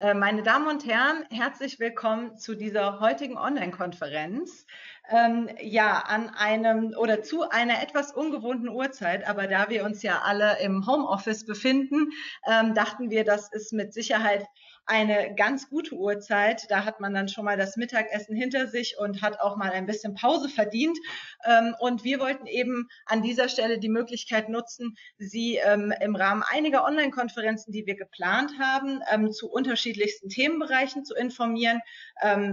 Äh, meine Damen und Herren, herzlich willkommen zu dieser heutigen Online-Konferenz. Ähm, ja, an einem oder zu einer etwas ungewohnten Uhrzeit, aber da wir uns ja alle im Homeoffice befinden, ähm, dachten wir, das ist mit Sicherheit eine ganz gute Uhrzeit. Da hat man dann schon mal das Mittagessen hinter sich und hat auch mal ein bisschen Pause verdient. Ähm, und wir wollten eben an dieser Stelle die Möglichkeit nutzen, Sie ähm, im Rahmen einiger Online-Konferenzen, die wir geplant haben, ähm, zu unterschiedlichsten Themenbereichen zu informieren,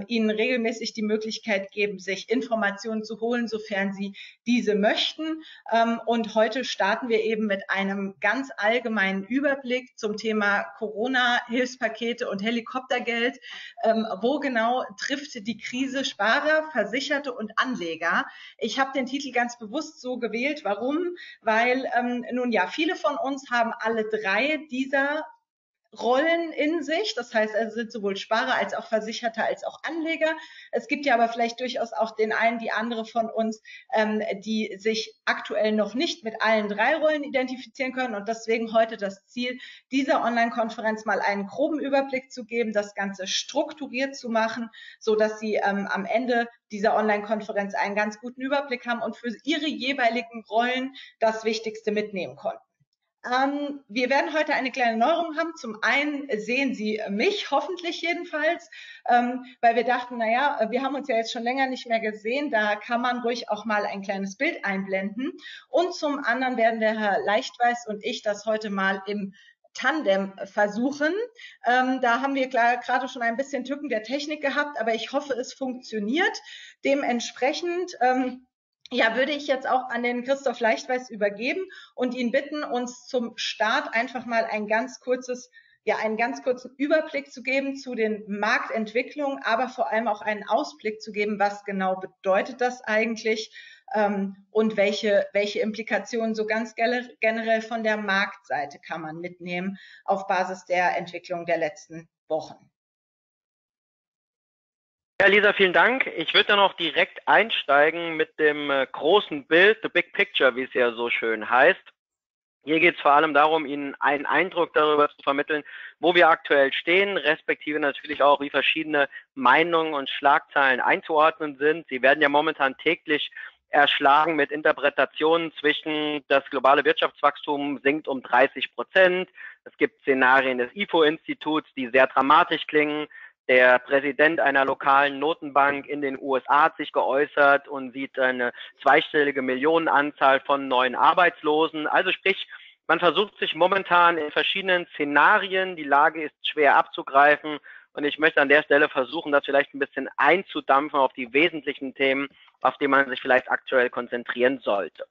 Ihnen regelmäßig die Möglichkeit geben, sich Informationen zu holen, sofern Sie diese möchten. Und heute starten wir eben mit einem ganz allgemeinen Überblick zum Thema Corona-Hilfspakete und Helikoptergeld. Ähm, wo genau trifft die Krise Sparer, Versicherte und Anleger? Ich habe den Titel ganz bewusst so gewählt. Warum? Weil ähm, nun ja, viele von uns haben alle drei dieser Rollen in sich. Das heißt, es sind sowohl Sparer als auch Versicherte als auch Anleger. Es gibt ja aber vielleicht durchaus auch den einen, die andere von uns, ähm, die sich aktuell noch nicht mit allen drei Rollen identifizieren können. Und deswegen heute das Ziel dieser Online-Konferenz mal einen groben Überblick zu geben, das Ganze strukturiert zu machen, so dass Sie ähm, am Ende dieser Online-Konferenz einen ganz guten Überblick haben und für Ihre jeweiligen Rollen das Wichtigste mitnehmen konnten. Ähm, wir werden heute eine kleine Neuerung haben. Zum einen sehen Sie mich, hoffentlich jedenfalls, ähm, weil wir dachten, naja, wir haben uns ja jetzt schon länger nicht mehr gesehen, da kann man ruhig auch mal ein kleines Bild einblenden. Und zum anderen werden der Herr Leichtweiß und ich das heute mal im Tandem versuchen. Ähm, da haben wir gerade schon ein bisschen Tücken der Technik gehabt, aber ich hoffe, es funktioniert. Dementsprechend ähm, ja, würde ich jetzt auch an den Christoph Leichtweiß übergeben und ihn bitten, uns zum Start einfach mal ein ganz kurzes, ja, einen ganz kurzen Überblick zu geben zu den Marktentwicklungen, aber vor allem auch einen Ausblick zu geben, was genau bedeutet das eigentlich ähm, und welche, welche Implikationen so ganz generell von der Marktseite kann man mitnehmen auf Basis der Entwicklung der letzten Wochen. Ja, Lisa, vielen Dank. Ich würde dann auch direkt einsteigen mit dem äh, großen Bild, the big picture, wie es ja so schön heißt. Hier geht es vor allem darum, Ihnen einen Eindruck darüber zu vermitteln, wo wir aktuell stehen, respektive natürlich auch, wie verschiedene Meinungen und Schlagzeilen einzuordnen sind. Sie werden ja momentan täglich erschlagen mit Interpretationen zwischen das globale Wirtschaftswachstum sinkt um 30 Prozent. Es gibt Szenarien des IFO-Instituts, die sehr dramatisch klingen. Der Präsident einer lokalen Notenbank in den USA hat sich geäußert und sieht eine zweistellige Millionenanzahl von neuen Arbeitslosen. Also sprich, man versucht sich momentan in verschiedenen Szenarien, die Lage ist schwer abzugreifen und ich möchte an der Stelle versuchen, das vielleicht ein bisschen einzudampfen auf die wesentlichen Themen, auf die man sich vielleicht aktuell konzentrieren sollte.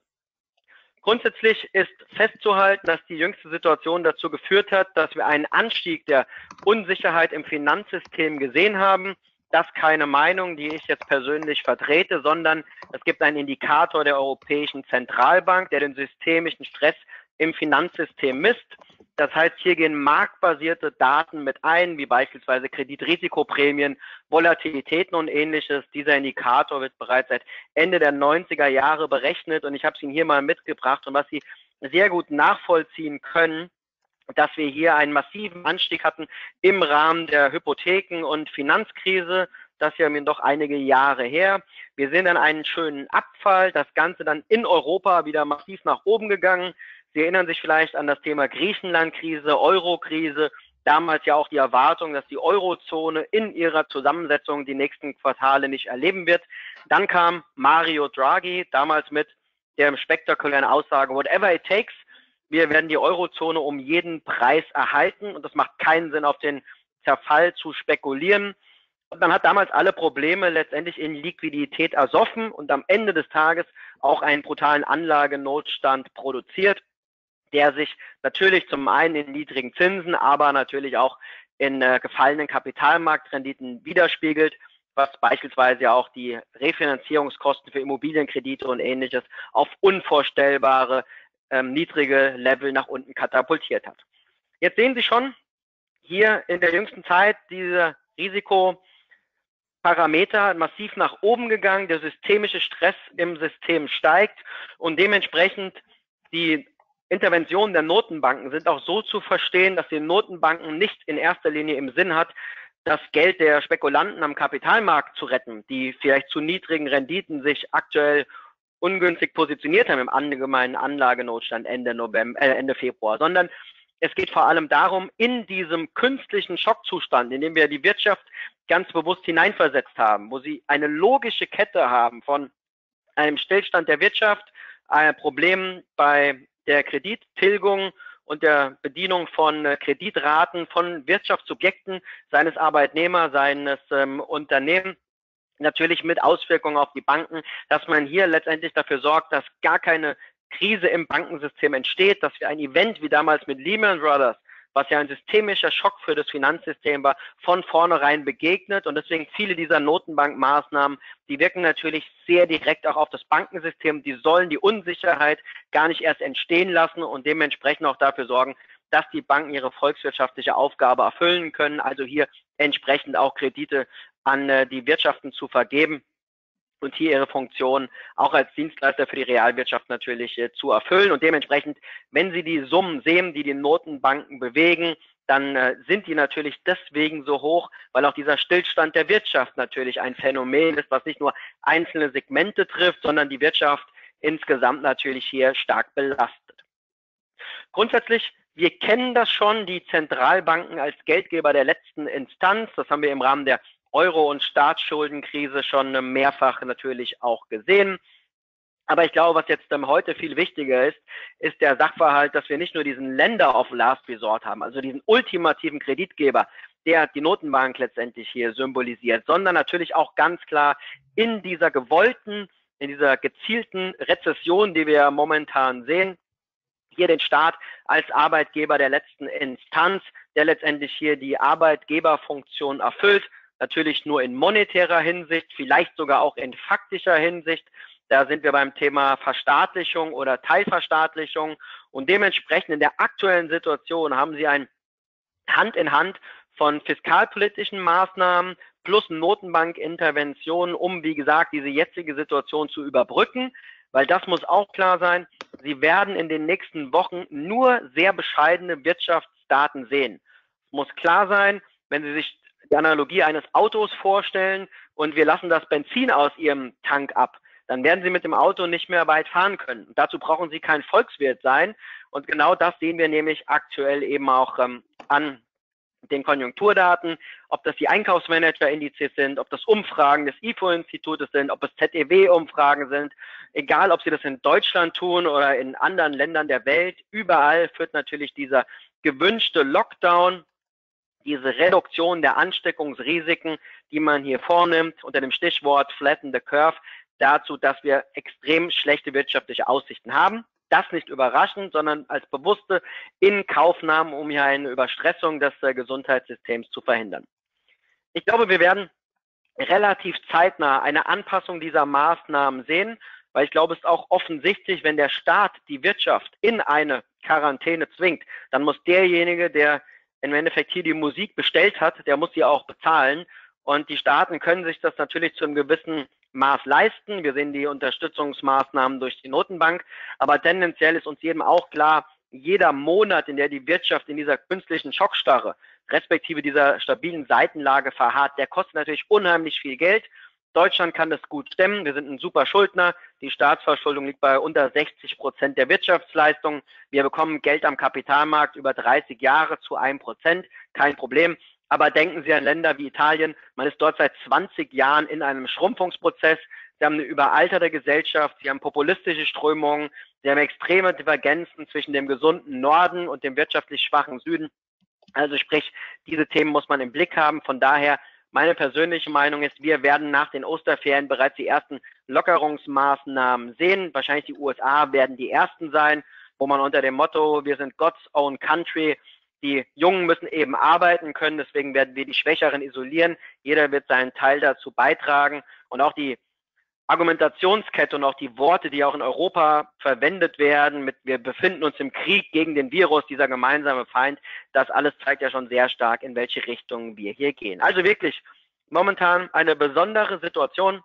Grundsätzlich ist festzuhalten, dass die jüngste Situation dazu geführt hat, dass wir einen Anstieg der Unsicherheit im Finanzsystem gesehen haben. Das keine Meinung, die ich jetzt persönlich vertrete, sondern es gibt einen Indikator der Europäischen Zentralbank, der den systemischen Stress im Finanzsystem misst. Das heißt, hier gehen marktbasierte Daten mit ein, wie beispielsweise Kreditrisikoprämien, Volatilitäten und ähnliches. Dieser Indikator wird bereits seit Ende der 90er Jahre berechnet und ich habe es Ihnen hier mal mitgebracht und was Sie sehr gut nachvollziehen können, dass wir hier einen massiven Anstieg hatten im Rahmen der Hypotheken- und Finanzkrise. Das ist ja doch einige Jahre her. Wir sehen dann einen schönen Abfall, das Ganze dann in Europa wieder massiv nach oben gegangen. Sie erinnern sich vielleicht an das Thema Griechenland-Krise, Euro-Krise, damals ja auch die Erwartung, dass die Eurozone in ihrer Zusammensetzung die nächsten Quartale nicht erleben wird. Dann kam Mario Draghi, damals mit der spektakulären Aussage, whatever it takes, wir werden die Eurozone um jeden Preis erhalten und das macht keinen Sinn, auf den Zerfall zu spekulieren. Und man hat damals alle Probleme letztendlich in Liquidität ersoffen und am Ende des Tages auch einen brutalen Anlagenotstand produziert der sich natürlich zum einen in niedrigen Zinsen, aber natürlich auch in äh, gefallenen Kapitalmarktrenditen widerspiegelt, was beispielsweise auch die Refinanzierungskosten für Immobilienkredite und ähnliches auf unvorstellbare ähm, niedrige Level nach unten katapultiert hat. Jetzt sehen Sie schon hier in der jüngsten Zeit diese Risikoparameter massiv nach oben gegangen, der systemische Stress im System steigt und dementsprechend die Interventionen der Notenbanken sind auch so zu verstehen, dass die Notenbanken nicht in erster Linie im Sinn hat, das Geld der Spekulanten am Kapitalmarkt zu retten, die vielleicht zu niedrigen Renditen sich aktuell ungünstig positioniert haben im allgemeinen Anlagenotstand Ende November, äh, Ende Februar, sondern es geht vor allem darum, in diesem künstlichen Schockzustand, in dem wir die Wirtschaft ganz bewusst hineinversetzt haben, wo sie eine logische Kette haben von einem Stillstand der Wirtschaft, Problemen bei der Kredittilgung und der Bedienung von äh, Kreditraten von Wirtschaftssubjekten, seines Arbeitnehmer, seines ähm, Unternehmen, natürlich mit Auswirkungen auf die Banken, dass man hier letztendlich dafür sorgt, dass gar keine Krise im Bankensystem entsteht, dass wir ein Event wie damals mit Lehman Brothers was ja ein systemischer Schock für das Finanzsystem war, von vornherein begegnet. Und deswegen viele dieser Notenbankmaßnahmen, die wirken natürlich sehr direkt auch auf das Bankensystem. Die sollen die Unsicherheit gar nicht erst entstehen lassen und dementsprechend auch dafür sorgen, dass die Banken ihre volkswirtschaftliche Aufgabe erfüllen können, also hier entsprechend auch Kredite an äh, die Wirtschaften zu vergeben und hier ihre Funktion auch als Dienstleister für die Realwirtschaft natürlich äh, zu erfüllen. Und dementsprechend, wenn Sie die Summen sehen, die die Notenbanken bewegen, dann äh, sind die natürlich deswegen so hoch, weil auch dieser Stillstand der Wirtschaft natürlich ein Phänomen ist, was nicht nur einzelne Segmente trifft, sondern die Wirtschaft insgesamt natürlich hier stark belastet. Grundsätzlich wir kennen das schon, die Zentralbanken als Geldgeber der letzten Instanz. Das haben wir im Rahmen der Euro- und Staatsschuldenkrise schon mehrfach natürlich auch gesehen. Aber ich glaube, was jetzt ähm, heute viel wichtiger ist, ist der Sachverhalt, dass wir nicht nur diesen Länder of Last Resort haben, also diesen ultimativen Kreditgeber, der die Notenbank letztendlich hier symbolisiert, sondern natürlich auch ganz klar in dieser gewollten, in dieser gezielten Rezession, die wir momentan sehen, hier den Staat als Arbeitgeber der letzten Instanz, der letztendlich hier die Arbeitgeberfunktion erfüllt, natürlich nur in monetärer Hinsicht, vielleicht sogar auch in faktischer Hinsicht. Da sind wir beim Thema Verstaatlichung oder Teilverstaatlichung. Und dementsprechend in der aktuellen Situation haben Sie ein Hand in Hand von fiskalpolitischen Maßnahmen plus Notenbankinterventionen, um, wie gesagt, diese jetzige Situation zu überbrücken. Weil das muss auch klar sein, Sie werden in den nächsten Wochen nur sehr bescheidene Wirtschaftsdaten sehen. Es muss klar sein, wenn Sie sich die Analogie eines Autos vorstellen und wir lassen das Benzin aus Ihrem Tank ab, dann werden Sie mit dem Auto nicht mehr weit fahren können. Und dazu brauchen Sie kein Volkswirt sein. Und genau das sehen wir nämlich aktuell eben auch ähm, an den Konjunkturdaten, ob das die Einkaufsmanager-Indizes sind, ob das Umfragen des IFO-Institutes sind, ob es ZEW-Umfragen sind, egal ob Sie das in Deutschland tun oder in anderen Ländern der Welt, überall führt natürlich dieser gewünschte Lockdown diese Reduktion der Ansteckungsrisiken, die man hier vornimmt, unter dem Stichwort Flatten the Curve, dazu, dass wir extrem schlechte wirtschaftliche Aussichten haben. Das nicht überraschend, sondern als bewusste Inkaufnahme, um hier eine Überstressung des äh, Gesundheitssystems zu verhindern. Ich glaube, wir werden relativ zeitnah eine Anpassung dieser Maßnahmen sehen, weil ich glaube, es ist auch offensichtlich, wenn der Staat die Wirtschaft in eine Quarantäne zwingt, dann muss derjenige, der im Endeffekt hier die Musik bestellt hat, der muss sie auch bezahlen. Und die Staaten können sich das natürlich zu einem gewissen Maß leisten. Wir sehen die Unterstützungsmaßnahmen durch die Notenbank. Aber tendenziell ist uns jedem auch klar, jeder Monat, in der die Wirtschaft in dieser künstlichen Schockstarre, respektive dieser stabilen Seitenlage verharrt, der kostet natürlich unheimlich viel Geld. Deutschland kann das gut stemmen. Wir sind ein super Schuldner. Die Staatsverschuldung liegt bei unter 60 Prozent der Wirtschaftsleistung. Wir bekommen Geld am Kapitalmarkt über 30 Jahre zu einem Prozent. Kein Problem. Aber denken Sie an Länder wie Italien. Man ist dort seit 20 Jahren in einem Schrumpfungsprozess. Sie haben eine überalterte Gesellschaft. Sie haben populistische Strömungen. Sie haben extreme Divergenzen zwischen dem gesunden Norden und dem wirtschaftlich schwachen Süden. Also sprich, diese Themen muss man im Blick haben. Von daher meine persönliche Meinung ist, wir werden nach den Osterferien bereits die ersten Lockerungsmaßnahmen sehen. Wahrscheinlich die USA werden die ersten sein, wo man unter dem Motto, wir sind God's own country, die Jungen müssen eben arbeiten können, deswegen werden wir die Schwächeren isolieren. Jeder wird seinen Teil dazu beitragen. Und auch die Argumentationskette und auch die Worte, die auch in Europa verwendet werden, mit wir befinden uns im Krieg gegen den Virus, dieser gemeinsame Feind, das alles zeigt ja schon sehr stark, in welche Richtung wir hier gehen. Also wirklich momentan eine besondere Situation.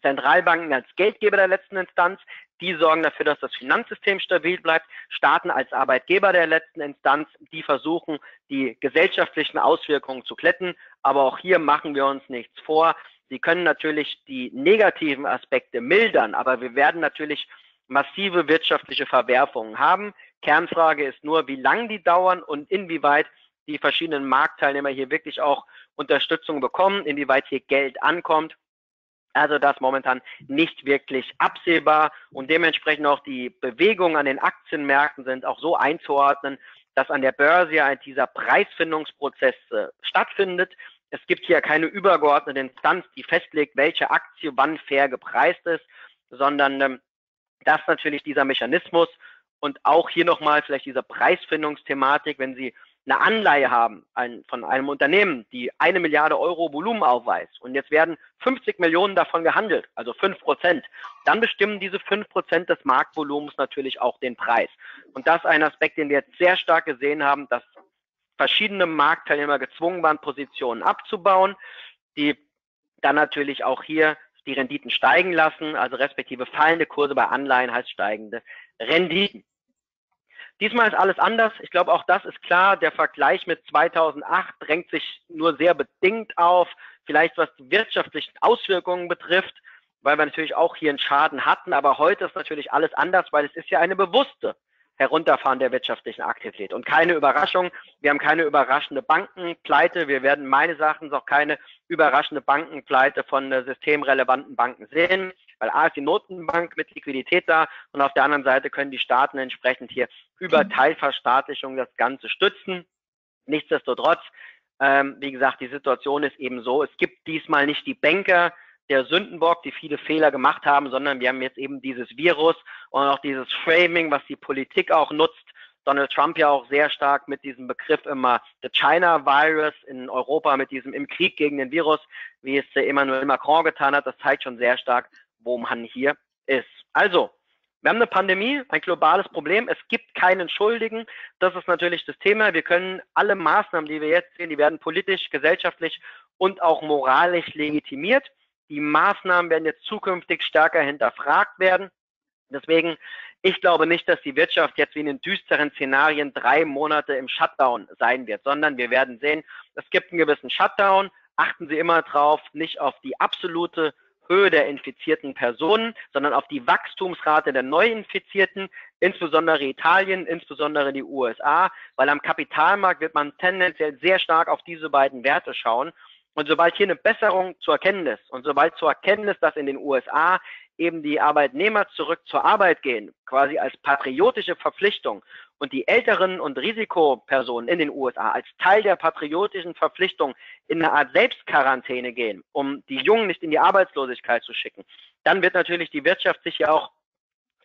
Zentralbanken als Geldgeber der letzten Instanz, Die sorgen dafür, dass das Finanzsystem stabil bleibt. Staaten als Arbeitgeber der letzten Instanz, die versuchen, die gesellschaftlichen Auswirkungen zu kletten. Aber auch hier machen wir uns nichts vor. Sie können natürlich die negativen Aspekte mildern, aber wir werden natürlich massive wirtschaftliche Verwerfungen haben. Kernfrage ist nur, wie lange die dauern und inwieweit die verschiedenen Marktteilnehmer hier wirklich auch Unterstützung bekommen, inwieweit hier Geld ankommt. Also das momentan nicht wirklich absehbar und dementsprechend auch die Bewegungen an den Aktienmärkten sind auch so einzuordnen, dass an der Börse ja dieser Preisfindungsprozess äh, stattfindet. Es gibt hier keine übergeordnete Instanz, die festlegt, welche Aktie wann fair gepreist ist, sondern ähm, das natürlich dieser Mechanismus und auch hier nochmal vielleicht diese Preisfindungsthematik, wenn Sie eine Anleihe haben ein, von einem Unternehmen, die eine Milliarde Euro Volumen aufweist und jetzt werden 50 Millionen davon gehandelt, also fünf Prozent, dann bestimmen diese fünf Prozent des Marktvolumens natürlich auch den Preis. Und das ist ein Aspekt, den wir jetzt sehr stark gesehen haben, dass verschiedene Marktteilnehmer gezwungen waren, Positionen abzubauen, die dann natürlich auch hier die Renditen steigen lassen, also respektive fallende Kurse bei Anleihen heißt steigende Renditen. Diesmal ist alles anders. Ich glaube, auch das ist klar. Der Vergleich mit 2008 drängt sich nur sehr bedingt auf. Vielleicht was die wirtschaftlichen Auswirkungen betrifft, weil wir natürlich auch hier einen Schaden hatten. Aber heute ist natürlich alles anders, weil es ist ja eine bewusste Herunterfahren der wirtschaftlichen Aktivität. Und keine Überraschung, wir haben keine überraschende Bankenpleite. Wir werden meines Erachtens auch keine überraschende Bankenpleite von systemrelevanten Banken sehen weil A ist die Notenbank mit Liquidität da und auf der anderen Seite können die Staaten entsprechend hier über. Teilverstaatlichung das Ganze stützen. Nichtsdestotrotz, ähm, wie gesagt, die Situation ist eben so, es gibt diesmal nicht die Banker, der Sündenbock, die viele Fehler gemacht haben, sondern wir haben jetzt eben dieses Virus und auch dieses Framing, was die Politik auch nutzt. Donald Trump ja auch sehr stark mit diesem Begriff immer the China Virus in Europa mit diesem im Krieg gegen den Virus, wie es Emmanuel Macron getan hat. Das zeigt schon sehr stark, wo man hier ist. Also, wir haben eine Pandemie, ein globales Problem. Es gibt keinen Schuldigen. Das ist natürlich das Thema. Wir können alle Maßnahmen, die wir jetzt sehen, die werden politisch, gesellschaftlich und auch moralisch legitimiert. Die Maßnahmen werden jetzt zukünftig stärker hinterfragt werden. Deswegen, ich glaube nicht, dass die Wirtschaft jetzt wie in den düsteren Szenarien drei Monate im Shutdown sein wird, sondern wir werden sehen, es gibt einen gewissen Shutdown. Achten Sie immer drauf, nicht auf die absolute Höhe der infizierten Personen, sondern auf die Wachstumsrate der Neuinfizierten, insbesondere Italien, insbesondere die USA, weil am Kapitalmarkt wird man tendenziell sehr stark auf diese beiden Werte schauen. Und sobald hier eine Besserung zu erkennen ist und sobald zu erkennen ist, dass in den USA eben die Arbeitnehmer zurück zur Arbeit gehen, quasi als patriotische Verpflichtung und die älteren und Risikopersonen in den USA als Teil der patriotischen Verpflichtung in eine Art Selbstquarantäne gehen, um die Jungen nicht in die Arbeitslosigkeit zu schicken, dann wird natürlich die Wirtschaft sich ja auch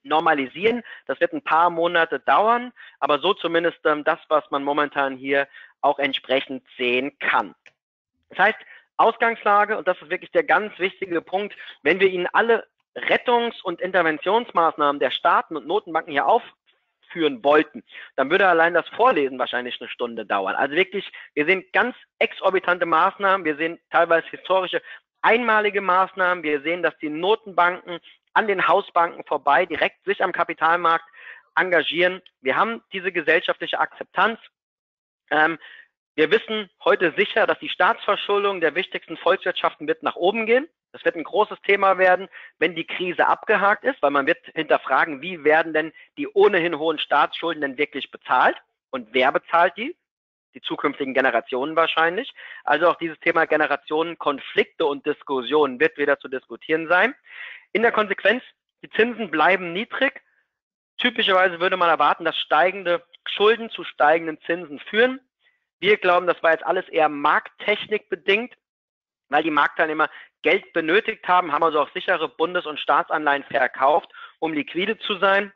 normalisieren. Das wird ein paar Monate dauern, aber so zumindest ähm, das, was man momentan hier auch entsprechend sehen kann. Das heißt, Ausgangslage, und das ist wirklich der ganz wichtige Punkt, wenn wir Ihnen alle Rettungs- und Interventionsmaßnahmen der Staaten und Notenbanken hier auf, führen wollten, dann würde allein das Vorlesen wahrscheinlich eine Stunde dauern. Also wirklich, wir sehen ganz exorbitante Maßnahmen, wir sehen teilweise historische einmalige Maßnahmen, wir sehen, dass die Notenbanken an den Hausbanken vorbei direkt sich am Kapitalmarkt engagieren. Wir haben diese gesellschaftliche Akzeptanz. Ähm, wir wissen heute sicher, dass die Staatsverschuldung der wichtigsten Volkswirtschaften wird nach oben gehen. Das wird ein großes Thema werden, wenn die Krise abgehakt ist, weil man wird hinterfragen, wie werden denn die ohnehin hohen Staatsschulden denn wirklich bezahlt und wer bezahlt die? Die zukünftigen Generationen wahrscheinlich. Also auch dieses Thema Generationenkonflikte und Diskussionen wird wieder zu diskutieren sein. In der Konsequenz, die Zinsen bleiben niedrig. Typischerweise würde man erwarten, dass steigende Schulden zu steigenden Zinsen führen. Wir glauben, das war jetzt alles eher Markttechnik bedingt, weil die Marktteilnehmer Geld benötigt haben, haben also auch sichere Bundes- und Staatsanleihen verkauft, um liquide zu sein.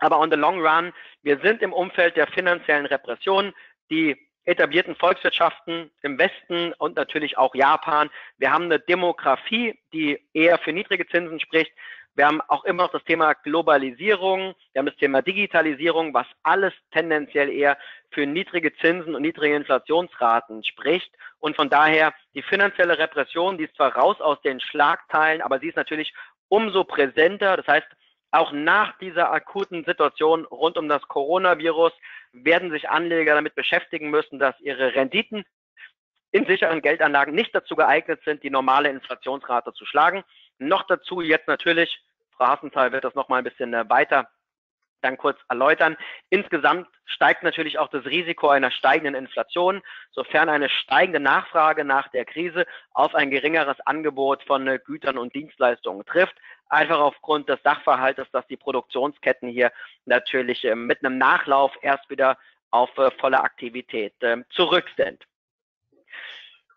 Aber on the long run, wir sind im Umfeld der finanziellen Repression. Die etablierten Volkswirtschaften im Westen und natürlich auch Japan. Wir haben eine Demografie, die eher für niedrige Zinsen spricht. Wir haben auch immer noch das Thema Globalisierung, wir haben das Thema Digitalisierung, was alles tendenziell eher für niedrige Zinsen und niedrige Inflationsraten spricht. Und von daher die finanzielle Repression, die ist zwar raus aus den Schlagteilen, aber sie ist natürlich umso präsenter. Das heißt, Auch nach dieser akuten Situation rund um das Coronavirus werden sich Anleger damit beschäftigen müssen, dass ihre Renditen in sicheren Geldanlagen nicht dazu geeignet sind, die normale Inflationsrate zu schlagen. Noch dazu jetzt natürlich, Frau Hassenthal wird das nochmal ein bisschen äh, weiter dann kurz erläutern. Insgesamt steigt natürlich auch das Risiko einer steigenden Inflation, sofern eine steigende Nachfrage nach der Krise auf ein geringeres Angebot von äh, Gütern und Dienstleistungen trifft. Einfach aufgrund des Sachverhaltes, dass die Produktionsketten hier natürlich äh, mit einem Nachlauf erst wieder auf äh, volle Aktivität zurück sind.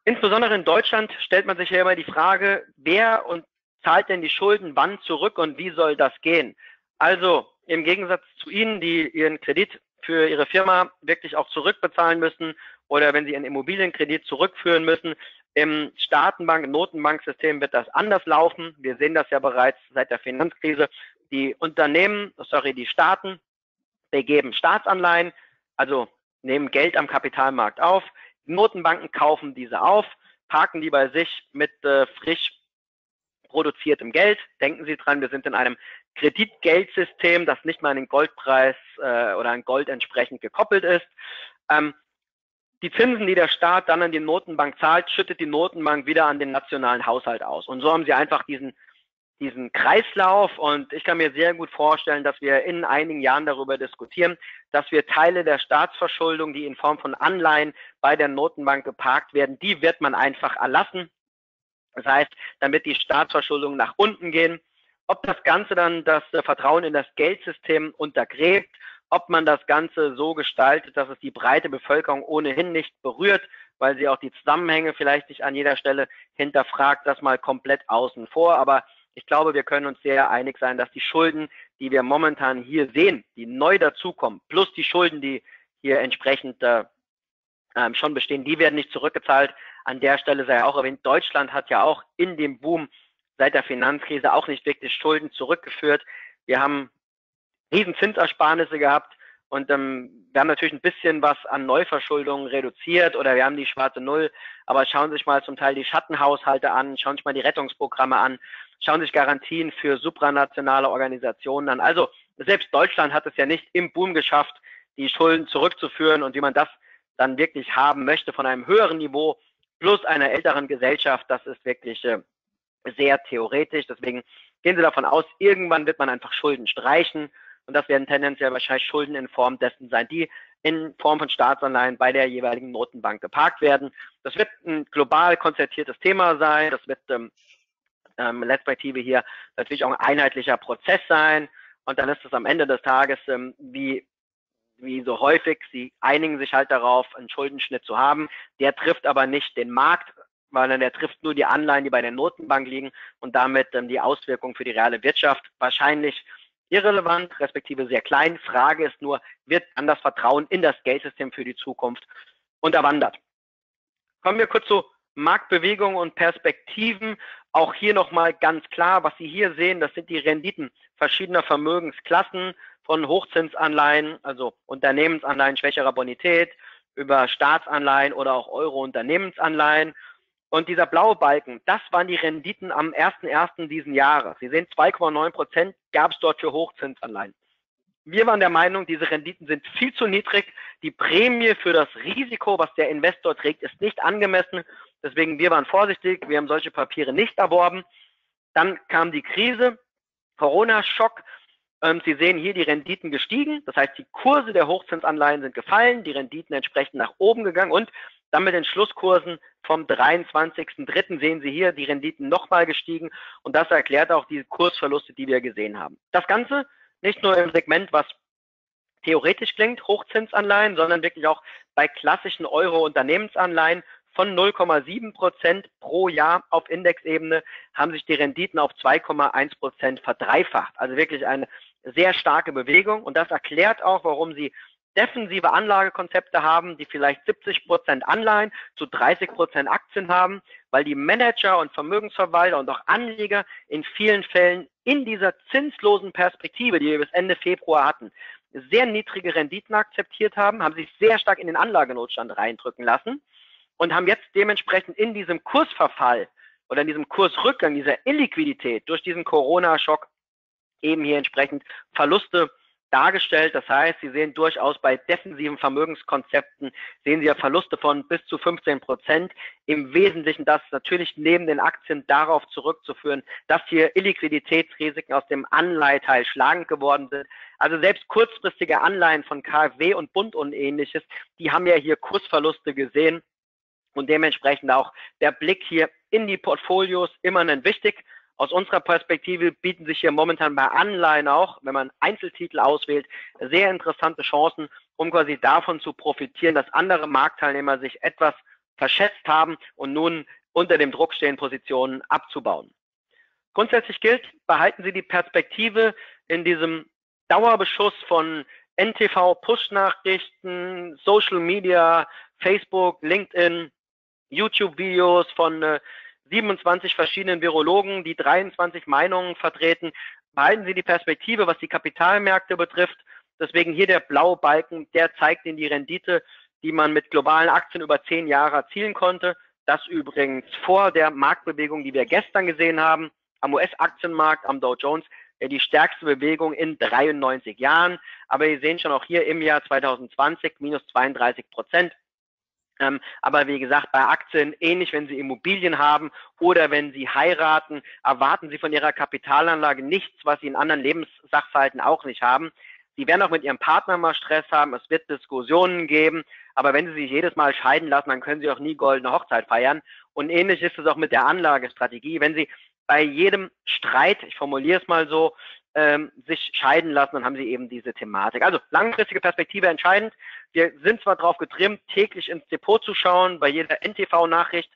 Insbesondere in Deutschland stellt man sich ja immer die Frage, wer und zahlt denn die Schulden wann zurück und wie soll das gehen? Also im Gegensatz zu Ihnen, die Ihren Kredit für Ihre Firma wirklich auch zurückbezahlen müssen oder wenn Sie einen Immobilienkredit zurückführen müssen, im Staatenbank-, Notenbanksystem wird das anders laufen. Wir sehen das ja bereits seit der Finanzkrise. Die Unternehmen, sorry, die Staaten begeben Staatsanleihen, also nehmen Geld am Kapitalmarkt auf. Notenbanken kaufen diese auf, parken die bei sich mit äh, frisch produziertem Geld. Denken Sie dran, wir sind in einem Kreditgeldsystem, das nicht mal an den Goldpreis äh, oder an Gold entsprechend gekoppelt ist. Ähm, die Zinsen, die der Staat dann an die Notenbank zahlt, schüttet die Notenbank wieder an den nationalen Haushalt aus. Und so haben sie einfach diesen, diesen Kreislauf. Und ich kann mir sehr gut vorstellen, dass wir in einigen Jahren darüber diskutieren, dass wir Teile der Staatsverschuldung, die in Form von Anleihen bei der Notenbank geparkt werden, die wird man einfach erlassen. Das heißt, damit die Staatsverschuldungen nach unten gehen, ob das Ganze dann das äh, Vertrauen in das Geldsystem untergräbt, ob man das Ganze so gestaltet, dass es die breite Bevölkerung ohnehin nicht berührt, weil sie auch die Zusammenhänge vielleicht nicht an jeder Stelle hinterfragt, das mal komplett außen vor. Aber ich glaube, wir können uns sehr einig sein, dass die Schulden, die wir momentan hier sehen, die neu dazukommen, plus die Schulden, die hier entsprechend äh, ähm, schon bestehen, die werden nicht zurückgezahlt. An der Stelle sei auch erwähnt, Deutschland hat ja auch in dem Boom seit der Finanzkrise auch nicht wirklich Schulden zurückgeführt. Wir haben riesen Zinsersparnisse gehabt und ähm, wir haben natürlich ein bisschen was an Neuverschuldung reduziert oder wir haben die schwarze Null, aber schauen Sie sich mal zum Teil die Schattenhaushalte an, schauen Sie sich mal die Rettungsprogramme an, schauen Sie sich Garantien für supranationale Organisationen an. Also selbst Deutschland hat es ja nicht im Boom geschafft, die Schulden zurückzuführen und wie man das dann wirklich haben möchte von einem höheren Niveau plus einer älteren Gesellschaft, das ist wirklich äh, sehr theoretisch. Deswegen gehen Sie davon aus, irgendwann wird man einfach Schulden streichen. Und das werden tendenziell wahrscheinlich Schulden in Form dessen sein, die in Form von Staatsanleihen bei der jeweiligen Notenbank geparkt werden. Das wird ein global konzertiertes Thema sein. Das wird ähm, ähm, respektive hier natürlich auch ein einheitlicher Prozess sein. Und dann ist es am Ende des Tages, ähm, wie, wie so häufig, sie einigen sich halt darauf, einen Schuldenschnitt zu haben. Der trifft aber nicht den Markt, weil er trifft nur die Anleihen, die bei der Notenbank liegen und damit ähm, die Auswirkungen für die reale Wirtschaft wahrscheinlich irrelevant, respektive sehr klein. Frage ist nur, wird dann das Vertrauen in das Geldsystem für die Zukunft unterwandert? Kommen wir kurz zu Marktbewegungen und Perspektiven. Auch hier nochmal ganz klar, was Sie hier sehen, das sind die Renditen verschiedener Vermögensklassen von Hochzinsanleihen, also Unternehmensanleihen schwächerer Bonität, über Staatsanleihen oder auch Euro-Unternehmensanleihen und dieser blaue Balken, das waren die Renditen am 1.1. diesen Jahres. Sie sehen, 2,9 Prozent gab es dort für Hochzinsanleihen. Wir waren der Meinung, diese Renditen sind viel zu niedrig. Die Prämie für das Risiko, was der Investor trägt, ist nicht angemessen. Deswegen, wir waren vorsichtig. Wir haben solche Papiere nicht erworben. Dann kam die Krise, Corona-Schock. Ähm, Sie sehen hier die Renditen gestiegen. Das heißt, die Kurse der Hochzinsanleihen sind gefallen, die Renditen entsprechend nach oben gegangen und dann mit den Schlusskursen vom 23.03. sehen Sie hier die Renditen nochmal gestiegen und das erklärt auch die Kursverluste, die wir gesehen haben. Das Ganze nicht nur im Segment, was theoretisch klingt, Hochzinsanleihen, sondern wirklich auch bei klassischen Euro-Unternehmensanleihen von 0,7 Prozent pro Jahr auf Indexebene haben sich die Renditen auf 2,1 Prozent verdreifacht. Also wirklich eine sehr starke Bewegung. Und das erklärt auch, warum Sie defensive Anlagekonzepte haben, die vielleicht 70 Prozent Anleihen zu 30 Prozent Aktien haben, weil die Manager und Vermögensverwalter und auch Anleger in vielen Fällen in dieser zinslosen Perspektive, die wir bis Ende Februar hatten, sehr niedrige Renditen akzeptiert haben, haben sich sehr stark in den Anlagenotstand reindrücken lassen und haben jetzt dementsprechend in diesem Kursverfall oder in diesem Kursrückgang, dieser Illiquidität durch diesen Corona-Schock eben hier entsprechend Verluste dargestellt. Das heißt, Sie sehen durchaus bei defensiven Vermögenskonzepten, sehen Sie ja Verluste von bis zu 15 Prozent. Im Wesentlichen das natürlich neben den Aktien darauf zurückzuführen, dass hier Illiquiditätsrisiken aus dem Anleihteil schlagend geworden sind. Also selbst kurzfristige Anleihen von KfW und Bund und ähnliches, die haben ja hier Kursverluste gesehen und dementsprechend auch der Blick hier in die Portfolios immer ein wichtig. Aus unserer Perspektive bieten sich hier momentan bei Anleihen auch, wenn man Einzeltitel auswählt, sehr interessante Chancen, um quasi davon zu profitieren, dass andere Marktteilnehmer sich etwas verschätzt haben und nun unter dem Druck stehen, Positionen abzubauen. Grundsätzlich gilt, behalten Sie die Perspektive in diesem Dauerbeschuss von NTV, Push-Nachrichten, Social Media, Facebook, LinkedIn, YouTube-Videos von äh, 27 verschiedenen Virologen, die 23 Meinungen vertreten. Behalten Sie die Perspektive, was die Kapitalmärkte betrifft. Deswegen hier der blaue Balken, der zeigt Ihnen die Rendite, die man mit globalen Aktien über zehn Jahre erzielen konnte. Das übrigens vor der Marktbewegung, die wir gestern gesehen haben, am US-Aktienmarkt, am Dow Jones, die stärkste Bewegung in 93 Jahren. Aber Sie sehen schon auch hier im Jahr 2020 minus 32 Prozent. Ähm, aber wie gesagt, bei Aktien ähnlich, wenn Sie Immobilien haben oder wenn Sie heiraten, erwarten Sie von Ihrer Kapitalanlage nichts, was Sie in anderen Lebenssachverhalten auch nicht haben. Sie werden auch mit Ihrem Partner mal Stress haben, es wird Diskussionen geben, aber wenn Sie sich jedes Mal scheiden lassen, dann können Sie auch nie goldene Hochzeit feiern. Und ähnlich ist es auch mit der Anlagestrategie. Wenn Sie bei jedem Streit, ich formuliere es mal so, ähm, sich scheiden lassen, dann haben sie eben diese Thematik. Also langfristige Perspektive entscheidend. Wir sind zwar darauf getrimmt, täglich ins Depot zu schauen, bei jeder NTV-Nachricht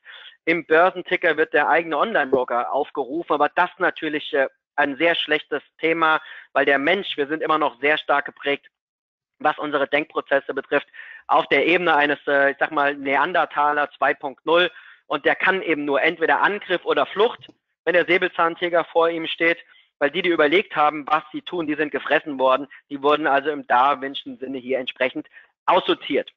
im Börsenticker wird der eigene Online-Broker aufgerufen, aber das natürlich äh, ein sehr schlechtes Thema, weil der Mensch, wir sind immer noch sehr stark geprägt, was unsere Denkprozesse betrifft, auf der Ebene eines, äh, ich sag mal, Neandertaler 2.0 und der kann eben nur entweder Angriff oder Flucht, wenn der Säbelzahntiger vor ihm steht weil die, die überlegt haben, was sie tun, die sind gefressen worden. Die wurden also im Darwinschen Sinne hier entsprechend aussortiert.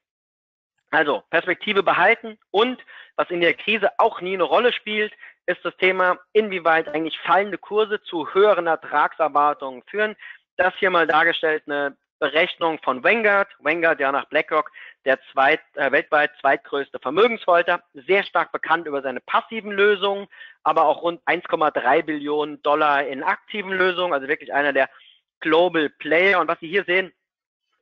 Also Perspektive behalten und was in der Krise auch nie eine Rolle spielt, ist das Thema, inwieweit eigentlich fallende Kurse zu höheren Ertragserwartungen führen. Das hier mal dargestellt eine Berechnung von Vanguard. Vanguard ja nach BlackRock der zweit, äh, weltweit zweitgrößte Vermögensfolter, sehr stark bekannt über seine passiven Lösungen, aber auch rund 1,3 Billionen Dollar in aktiven Lösungen, also wirklich einer der Global Player. Und was Sie hier sehen,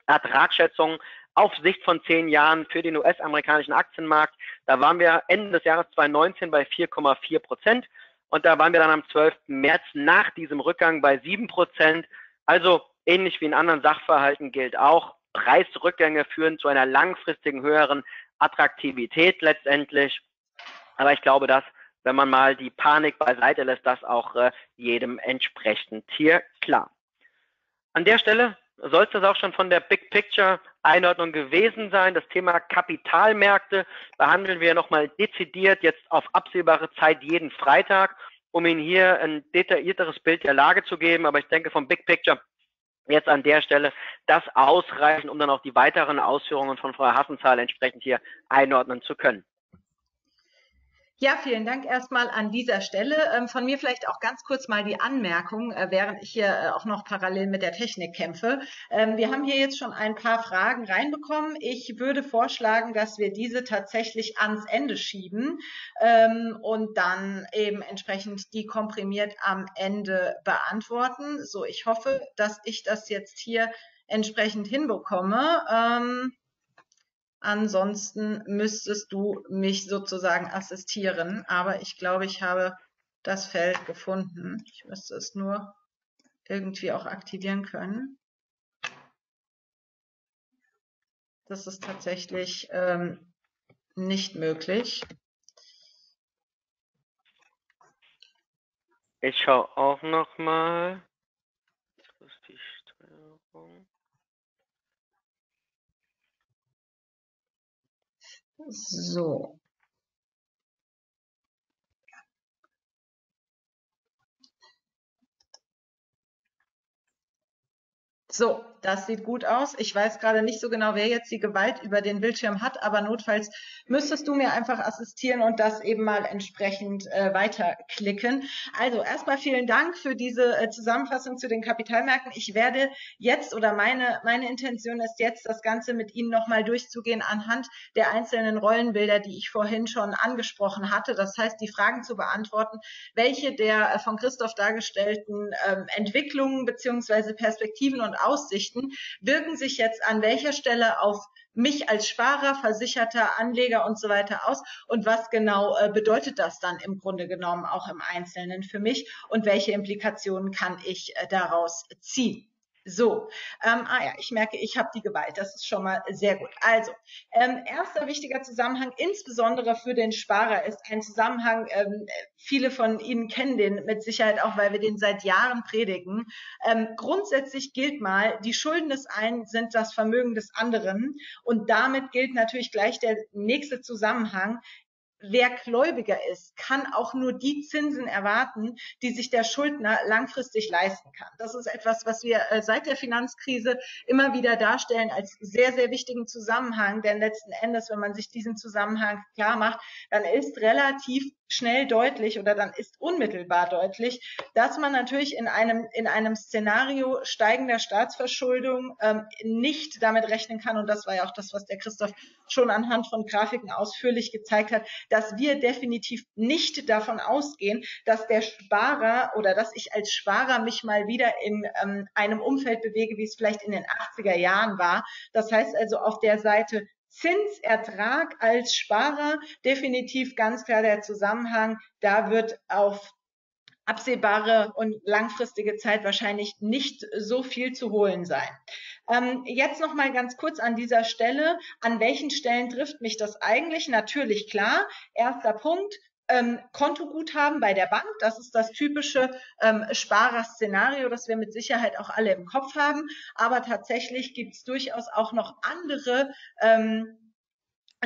Ertragsschätzungen auf Sicht von zehn Jahren für den US-amerikanischen Aktienmarkt. Da waren wir Ende des Jahres 2019 bei 4,4 Prozent und da waren wir dann am 12. März nach diesem Rückgang bei 7 Prozent. Also ähnlich wie in anderen Sachverhalten gilt auch, Preisrückgänge führen zu einer langfristigen höheren Attraktivität letztendlich. Aber ich glaube, dass, wenn man mal die Panik beiseite lässt, das auch äh, jedem entsprechend hier klar. An der Stelle soll es das auch schon von der Big Picture Einordnung gewesen sein. Das Thema Kapitalmärkte behandeln wir nochmal dezidiert jetzt auf absehbare Zeit jeden Freitag, um Ihnen hier ein detaillierteres Bild der Lage zu geben. Aber ich denke, vom Big Picture jetzt an der Stelle das ausreichen, um dann auch die weiteren Ausführungen von Frau Hassenzahl entsprechend hier einordnen zu können. Ja, vielen Dank erstmal an dieser Stelle. Ähm, von mir vielleicht auch ganz kurz mal die Anmerkung, äh, während ich hier äh, auch noch parallel mit der Technik kämpfe. Ähm, wir haben hier jetzt schon ein paar Fragen reinbekommen. Ich würde vorschlagen, dass wir diese tatsächlich ans Ende schieben ähm, und dann eben entsprechend die komprimiert am Ende beantworten. So, ich hoffe, dass ich das jetzt hier entsprechend hinbekomme. Ansonsten müsstest du mich sozusagen assistieren. Aber ich glaube, ich habe das Feld gefunden. Ich müsste es nur irgendwie auch aktivieren können. Das ist tatsächlich ähm, nicht möglich. Ich schaue auch noch mal. Das ist die Steuerung. So. So, das sieht gut aus. Ich weiß gerade nicht so genau, wer jetzt die Gewalt über den Bildschirm hat, aber notfalls müsstest du mir einfach assistieren und das eben mal entsprechend äh, weiterklicken. Also erstmal vielen Dank für diese äh, Zusammenfassung zu den Kapitalmärkten. Ich werde jetzt oder meine, meine Intention ist jetzt, das Ganze mit Ihnen nochmal durchzugehen anhand der einzelnen Rollenbilder, die ich vorhin schon angesprochen hatte. Das heißt, die Fragen zu beantworten, welche der äh, von Christoph dargestellten ähm, Entwicklungen beziehungsweise Perspektiven und Aussichten wirken sich jetzt an welcher Stelle auf mich als Sparer, Versicherter, Anleger und so weiter aus und was genau äh, bedeutet das dann im Grunde genommen auch im Einzelnen für mich und welche Implikationen kann ich äh, daraus ziehen. So, ähm, ah ja, ich merke, ich habe die Gewalt. Das ist schon mal sehr gut. Also, ähm, erster wichtiger Zusammenhang, insbesondere für den Sparer, ist ein Zusammenhang, ähm, viele von Ihnen kennen den mit Sicherheit auch, weil wir den seit Jahren predigen. Ähm, grundsätzlich gilt mal, die Schulden des einen sind das Vermögen des anderen. Und damit gilt natürlich gleich der nächste Zusammenhang wer Gläubiger ist, kann auch nur die Zinsen erwarten, die sich der Schuldner langfristig leisten kann. Das ist etwas, was wir äh, seit der Finanzkrise immer wieder darstellen als sehr, sehr wichtigen Zusammenhang. Denn letzten Endes, wenn man sich diesen Zusammenhang klar macht, dann ist relativ schnell deutlich oder dann ist unmittelbar deutlich, dass man natürlich in einem, in einem Szenario steigender Staatsverschuldung ähm, nicht damit rechnen kann. Und das war ja auch das, was der Christoph schon anhand von Grafiken ausführlich gezeigt hat, dass wir definitiv nicht davon ausgehen, dass der Sparer oder dass ich als Sparer mich mal wieder in ähm, einem Umfeld bewege, wie es vielleicht in den 80er Jahren war. Das heißt also auf der Seite Zinsertrag als Sparer definitiv ganz klar der Zusammenhang. Da wird auf absehbare und langfristige Zeit wahrscheinlich nicht so viel zu holen sein. Ähm, jetzt noch mal ganz kurz an dieser Stelle. An welchen Stellen trifft mich das eigentlich? Natürlich klar. Erster Punkt. Ähm, Kontoguthaben bei der Bank, das ist das typische ähm, Sparer-Szenario, das wir mit Sicherheit auch alle im Kopf haben. Aber tatsächlich gibt es durchaus auch noch andere ähm,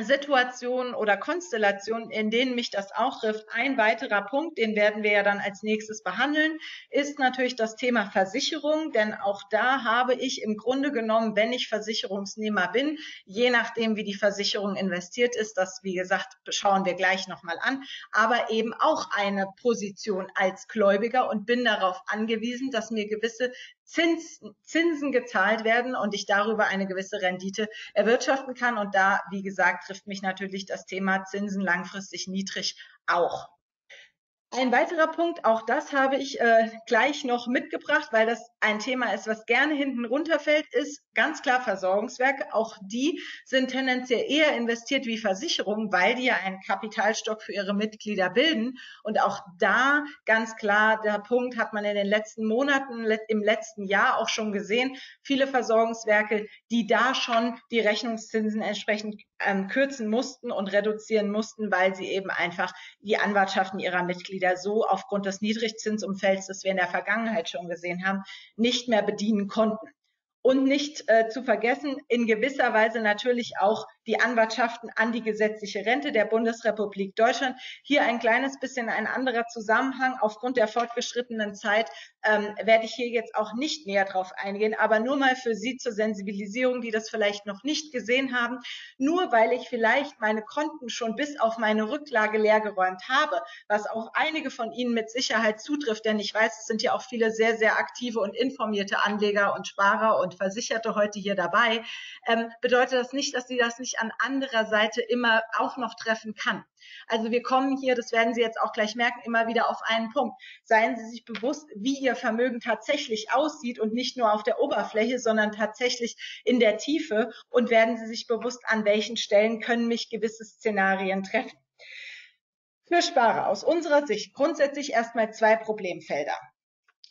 Situationen oder Konstellationen, in denen mich das auch trifft. Ein weiterer Punkt, den werden wir ja dann als nächstes behandeln, ist natürlich das Thema Versicherung, denn auch da habe ich im Grunde genommen, wenn ich Versicherungsnehmer bin, je nachdem, wie die Versicherung investiert ist, das, wie gesagt, schauen wir gleich nochmal an, aber eben auch eine Position als Gläubiger und bin darauf angewiesen, dass mir gewisse Zins, Zinsen gezahlt werden und ich darüber eine gewisse Rendite erwirtschaften kann. Und da, wie gesagt, trifft mich natürlich das Thema Zinsen langfristig niedrig auch. Ein weiterer Punkt, auch das habe ich äh, gleich noch mitgebracht, weil das ein Thema ist, was gerne hinten runterfällt, ist ganz klar Versorgungswerke. Auch die sind tendenziell eher investiert wie Versicherungen, weil die ja einen Kapitalstock für ihre Mitglieder bilden. Und auch da ganz klar, der Punkt hat man in den letzten Monaten, im letzten Jahr auch schon gesehen, viele Versorgungswerke, die da schon die Rechnungszinsen entsprechend ähm, kürzen mussten und reduzieren mussten, weil sie eben einfach die Anwartschaften ihrer Mitglieder so aufgrund des Niedrigzinsumfelds, das wir in der Vergangenheit schon gesehen haben, nicht mehr bedienen konnten. Und nicht äh, zu vergessen, in gewisser Weise natürlich auch die Anwartschaften an die gesetzliche Rente der Bundesrepublik Deutschland. Hier ein kleines bisschen ein anderer Zusammenhang. Aufgrund der fortgeschrittenen Zeit ähm, werde ich hier jetzt auch nicht näher drauf eingehen, aber nur mal für Sie zur Sensibilisierung, die das vielleicht noch nicht gesehen haben. Nur weil ich vielleicht meine Konten schon bis auf meine Rücklage leergeräumt habe, was auch einige von Ihnen mit Sicherheit zutrifft, denn ich weiß, es sind ja auch viele sehr, sehr aktive und informierte Anleger und Sparer und Versicherte heute hier dabei, ähm, bedeutet das nicht, dass Sie das nicht an anderer Seite immer auch noch treffen kann. Also wir kommen hier, das werden Sie jetzt auch gleich merken, immer wieder auf einen Punkt. Seien Sie sich bewusst, wie Ihr Vermögen tatsächlich aussieht und nicht nur auf der Oberfläche, sondern tatsächlich in der Tiefe und werden Sie sich bewusst, an welchen Stellen können mich gewisse Szenarien treffen. Für Sparer aus unserer Sicht grundsätzlich erstmal zwei Problemfelder.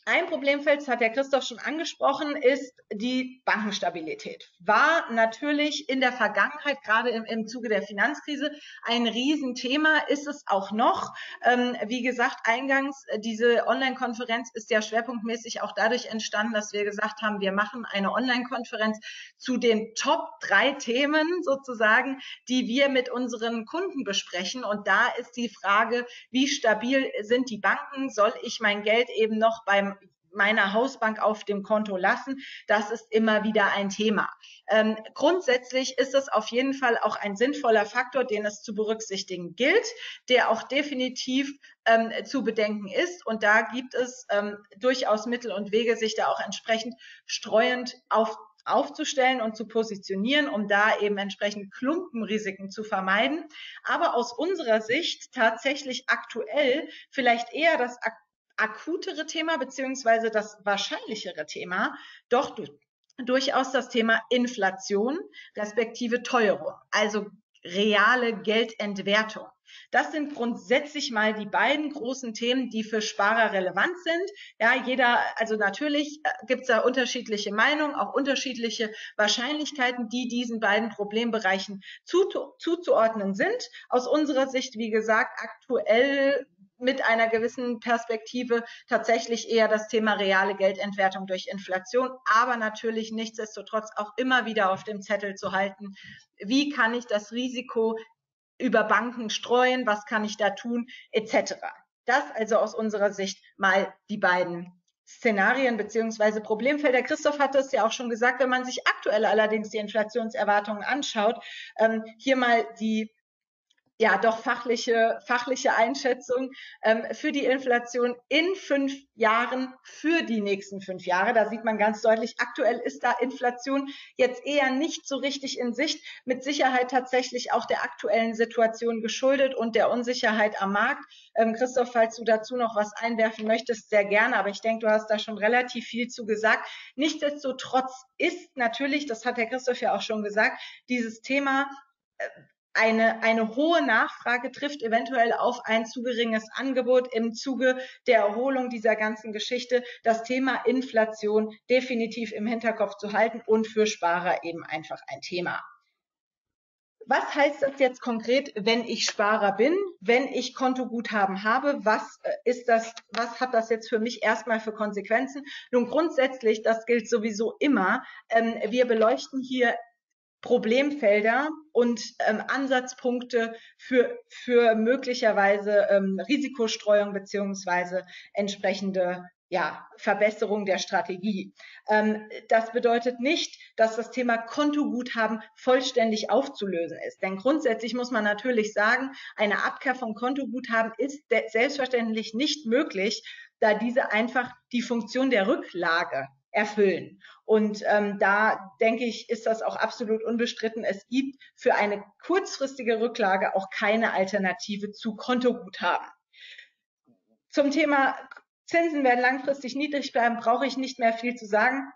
Ein Problemfeld, das hat der Christoph schon angesprochen, ist die Bankenstabilität. War natürlich in der Vergangenheit, gerade im, im Zuge der Finanzkrise, ein Riesenthema, ist es auch noch. Ähm, wie gesagt, eingangs, äh, diese Online-Konferenz ist ja schwerpunktmäßig auch dadurch entstanden, dass wir gesagt haben, wir machen eine Online-Konferenz zu den Top drei Themen sozusagen, die wir mit unseren Kunden besprechen. Und da ist die Frage, wie stabil sind die Banken? Soll ich mein Geld eben noch beim meiner Hausbank auf dem Konto lassen. Das ist immer wieder ein Thema. Ähm, grundsätzlich ist es auf jeden Fall auch ein sinnvoller Faktor, den es zu berücksichtigen gilt, der auch definitiv ähm, zu bedenken ist. Und da gibt es ähm, durchaus Mittel und Wege, sich da auch entsprechend streuend auf aufzustellen und zu positionieren, um da eben entsprechend Klumpenrisiken zu vermeiden. Aber aus unserer Sicht tatsächlich aktuell vielleicht eher das akutere Thema beziehungsweise das wahrscheinlichere Thema, doch durchaus das Thema Inflation respektive Teuerung, also reale Geldentwertung. Das sind grundsätzlich mal die beiden großen Themen, die für Sparer relevant sind. Ja, jeder, also natürlich äh, gibt es da unterschiedliche Meinungen, auch unterschiedliche Wahrscheinlichkeiten, die diesen beiden Problembereichen zu, zuzuordnen sind. Aus unserer Sicht, wie gesagt, aktuell mit einer gewissen Perspektive tatsächlich eher das Thema reale Geldentwertung durch Inflation, aber natürlich nichtsdestotrotz auch immer wieder auf dem Zettel zu halten, wie kann ich das Risiko über Banken streuen, was kann ich da tun, etc. Das also aus unserer Sicht mal die beiden Szenarien beziehungsweise Problemfelder. Christoph hat das ja auch schon gesagt, wenn man sich aktuell allerdings die Inflationserwartungen anschaut, ähm, hier mal die ja doch fachliche, fachliche Einschätzung ähm, für die Inflation in fünf Jahren für die nächsten fünf Jahre. Da sieht man ganz deutlich, aktuell ist da Inflation jetzt eher nicht so richtig in Sicht, mit Sicherheit tatsächlich auch der aktuellen Situation geschuldet und der Unsicherheit am Markt. Ähm, Christoph, falls du dazu noch was einwerfen möchtest, sehr gerne, aber ich denke, du hast da schon relativ viel zu gesagt. Nichtsdestotrotz ist natürlich, das hat der Christoph ja auch schon gesagt, dieses Thema äh, eine, eine hohe Nachfrage trifft eventuell auf ein zu geringes Angebot im Zuge der Erholung dieser ganzen Geschichte, das Thema Inflation definitiv im Hinterkopf zu halten und für Sparer eben einfach ein Thema. Was heißt das jetzt konkret, wenn ich Sparer bin, wenn ich Kontoguthaben habe? Was äh, ist das, was hat das jetzt für mich erstmal für Konsequenzen? Nun grundsätzlich, das gilt sowieso immer. Ähm, wir beleuchten hier Problemfelder und ähm, Ansatzpunkte für, für möglicherweise ähm, Risikostreuung beziehungsweise entsprechende ja, Verbesserung der Strategie. Ähm, das bedeutet nicht, dass das Thema Kontoguthaben vollständig aufzulösen ist. Denn grundsätzlich muss man natürlich sagen, eine Abkehr von Kontoguthaben ist selbstverständlich nicht möglich, da diese einfach die Funktion der Rücklage erfüllen. Und ähm, da denke ich, ist das auch absolut unbestritten. Es gibt für eine kurzfristige Rücklage auch keine Alternative zu Kontoguthaben. Zum Thema Zinsen werden langfristig niedrig bleiben, brauche ich nicht mehr viel zu sagen.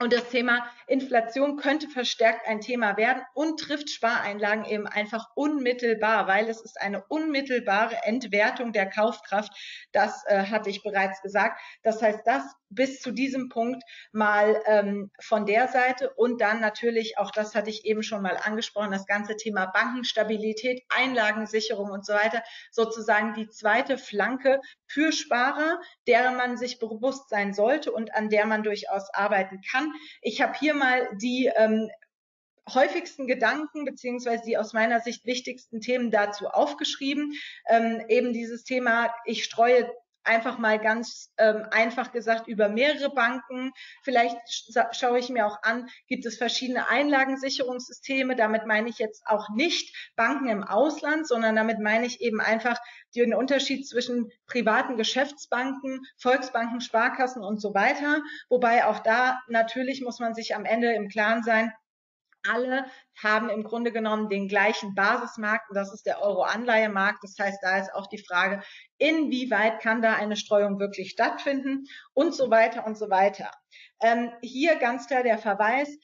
Und das Thema Inflation könnte verstärkt ein Thema werden und trifft Spareinlagen eben einfach unmittelbar, weil es ist eine unmittelbare Entwertung der Kaufkraft. Das äh, hatte ich bereits gesagt. Das heißt, das bis zu diesem Punkt mal ähm, von der Seite und dann natürlich, auch das hatte ich eben schon mal angesprochen, das ganze Thema Bankenstabilität, Einlagensicherung und so weiter, sozusagen die zweite Flanke für Sparer, der man sich bewusst sein sollte und an der man durchaus arbeiten kann. Ich habe hier mal die ähm, häufigsten Gedanken beziehungsweise die aus meiner Sicht wichtigsten Themen dazu aufgeschrieben. Ähm, eben dieses Thema, ich streue einfach mal ganz ähm, einfach gesagt über mehrere Banken. Vielleicht schaue ich mir auch an, gibt es verschiedene Einlagensicherungssysteme. Damit meine ich jetzt auch nicht Banken im Ausland, sondern damit meine ich eben einfach den Unterschied zwischen privaten Geschäftsbanken, Volksbanken, Sparkassen und so weiter. Wobei auch da natürlich muss man sich am Ende im Klaren sein, alle haben im Grunde genommen den gleichen Basismarkt und das ist der Euro-Anleihemarkt. Das heißt, da ist auch die Frage, inwieweit kann da eine Streuung wirklich stattfinden und so weiter und so weiter. Ähm, hier ganz klar der Verweis,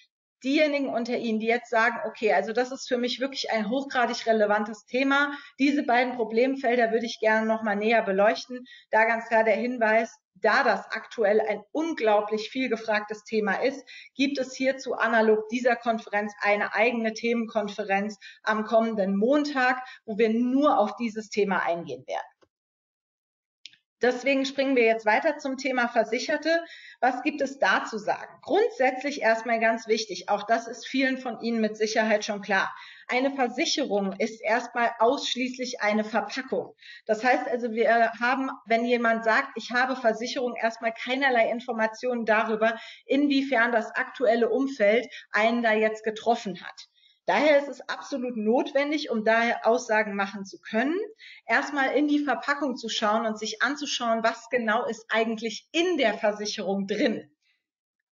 diejenigen unter Ihnen, die jetzt sagen, okay, also das ist für mich wirklich ein hochgradig relevantes Thema. Diese beiden Problemfelder würde ich gerne nochmal näher beleuchten. Da ganz klar der Hinweis, da das aktuell ein unglaublich viel gefragtes Thema ist, gibt es hierzu analog dieser Konferenz eine eigene Themenkonferenz am kommenden Montag, wo wir nur auf dieses Thema eingehen werden. Deswegen springen wir jetzt weiter zum Thema Versicherte. Was gibt es da zu sagen? Grundsätzlich erstmal ganz wichtig, auch das ist vielen von Ihnen mit Sicherheit schon klar. Eine Versicherung ist erstmal ausschließlich eine Verpackung. Das heißt also, wir haben, wenn jemand sagt, ich habe Versicherung, erstmal keinerlei Informationen darüber, inwiefern das aktuelle Umfeld einen da jetzt getroffen hat. Daher ist es absolut notwendig, um daher Aussagen machen zu können, erstmal in die Verpackung zu schauen und sich anzuschauen, was genau ist eigentlich in der Versicherung drin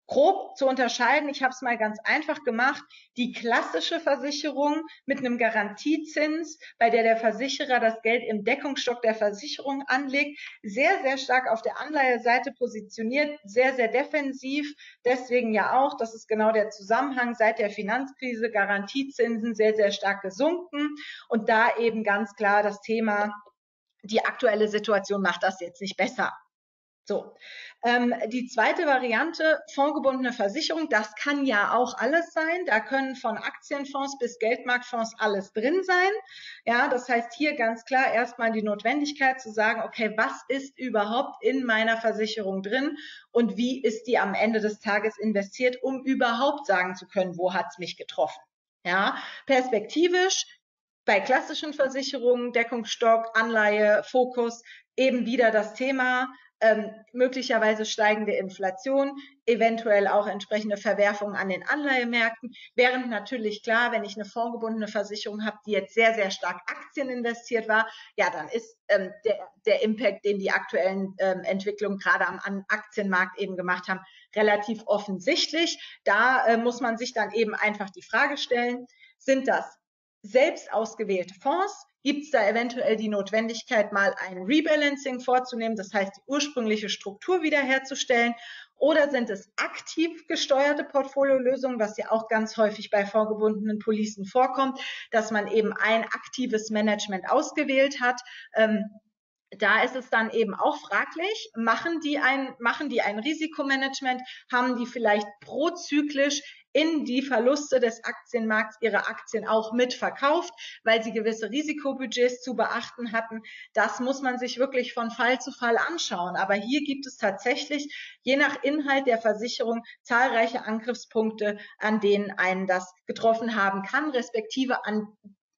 grob zu unterscheiden. Ich habe es mal ganz einfach gemacht. Die klassische Versicherung mit einem Garantiezins, bei der der Versicherer das Geld im Deckungsstock der Versicherung anlegt, sehr, sehr stark auf der Anleiheseite positioniert, sehr, sehr defensiv. Deswegen ja auch, das ist genau der Zusammenhang seit der Finanzkrise, Garantiezinsen sehr, sehr stark gesunken und da eben ganz klar das Thema, die aktuelle Situation macht das jetzt nicht besser. So, ähm, die zweite Variante, fondgebundene Versicherung, das kann ja auch alles sein. Da können von Aktienfonds bis Geldmarktfonds alles drin sein. Ja, das heißt hier ganz klar erstmal die Notwendigkeit zu sagen, okay, was ist überhaupt in meiner Versicherung drin und wie ist die am Ende des Tages investiert, um überhaupt sagen zu können, wo hat's mich getroffen. Ja, perspektivisch bei klassischen Versicherungen, Deckungsstock, Anleihe, Fokus, eben wieder das Thema, ähm, möglicherweise steigende Inflation, eventuell auch entsprechende Verwerfungen an den Anleihemärkten, während natürlich klar, wenn ich eine fondgebundene Versicherung habe, die jetzt sehr, sehr stark Aktien investiert war, ja, dann ist ähm, der, der Impact, den die aktuellen ähm, Entwicklungen gerade am, am Aktienmarkt eben gemacht haben, relativ offensichtlich. Da äh, muss man sich dann eben einfach die Frage stellen, sind das selbst ausgewählte Fonds, Gibt es da eventuell die Notwendigkeit, mal ein Rebalancing vorzunehmen, das heißt die ursprüngliche Struktur wiederherzustellen? Oder sind es aktiv gesteuerte Portfoliolösungen, was ja auch ganz häufig bei vorgebundenen Policen vorkommt, dass man eben ein aktives Management ausgewählt hat? Ähm, da ist es dann eben auch fraglich, machen die ein, machen die ein Risikomanagement, haben die vielleicht prozyklisch in die Verluste des Aktienmarkts ihre Aktien auch mitverkauft, weil sie gewisse Risikobudgets zu beachten hatten. Das muss man sich wirklich von Fall zu Fall anschauen. Aber hier gibt es tatsächlich, je nach Inhalt der Versicherung, zahlreiche Angriffspunkte, an denen einen das getroffen haben kann, respektive an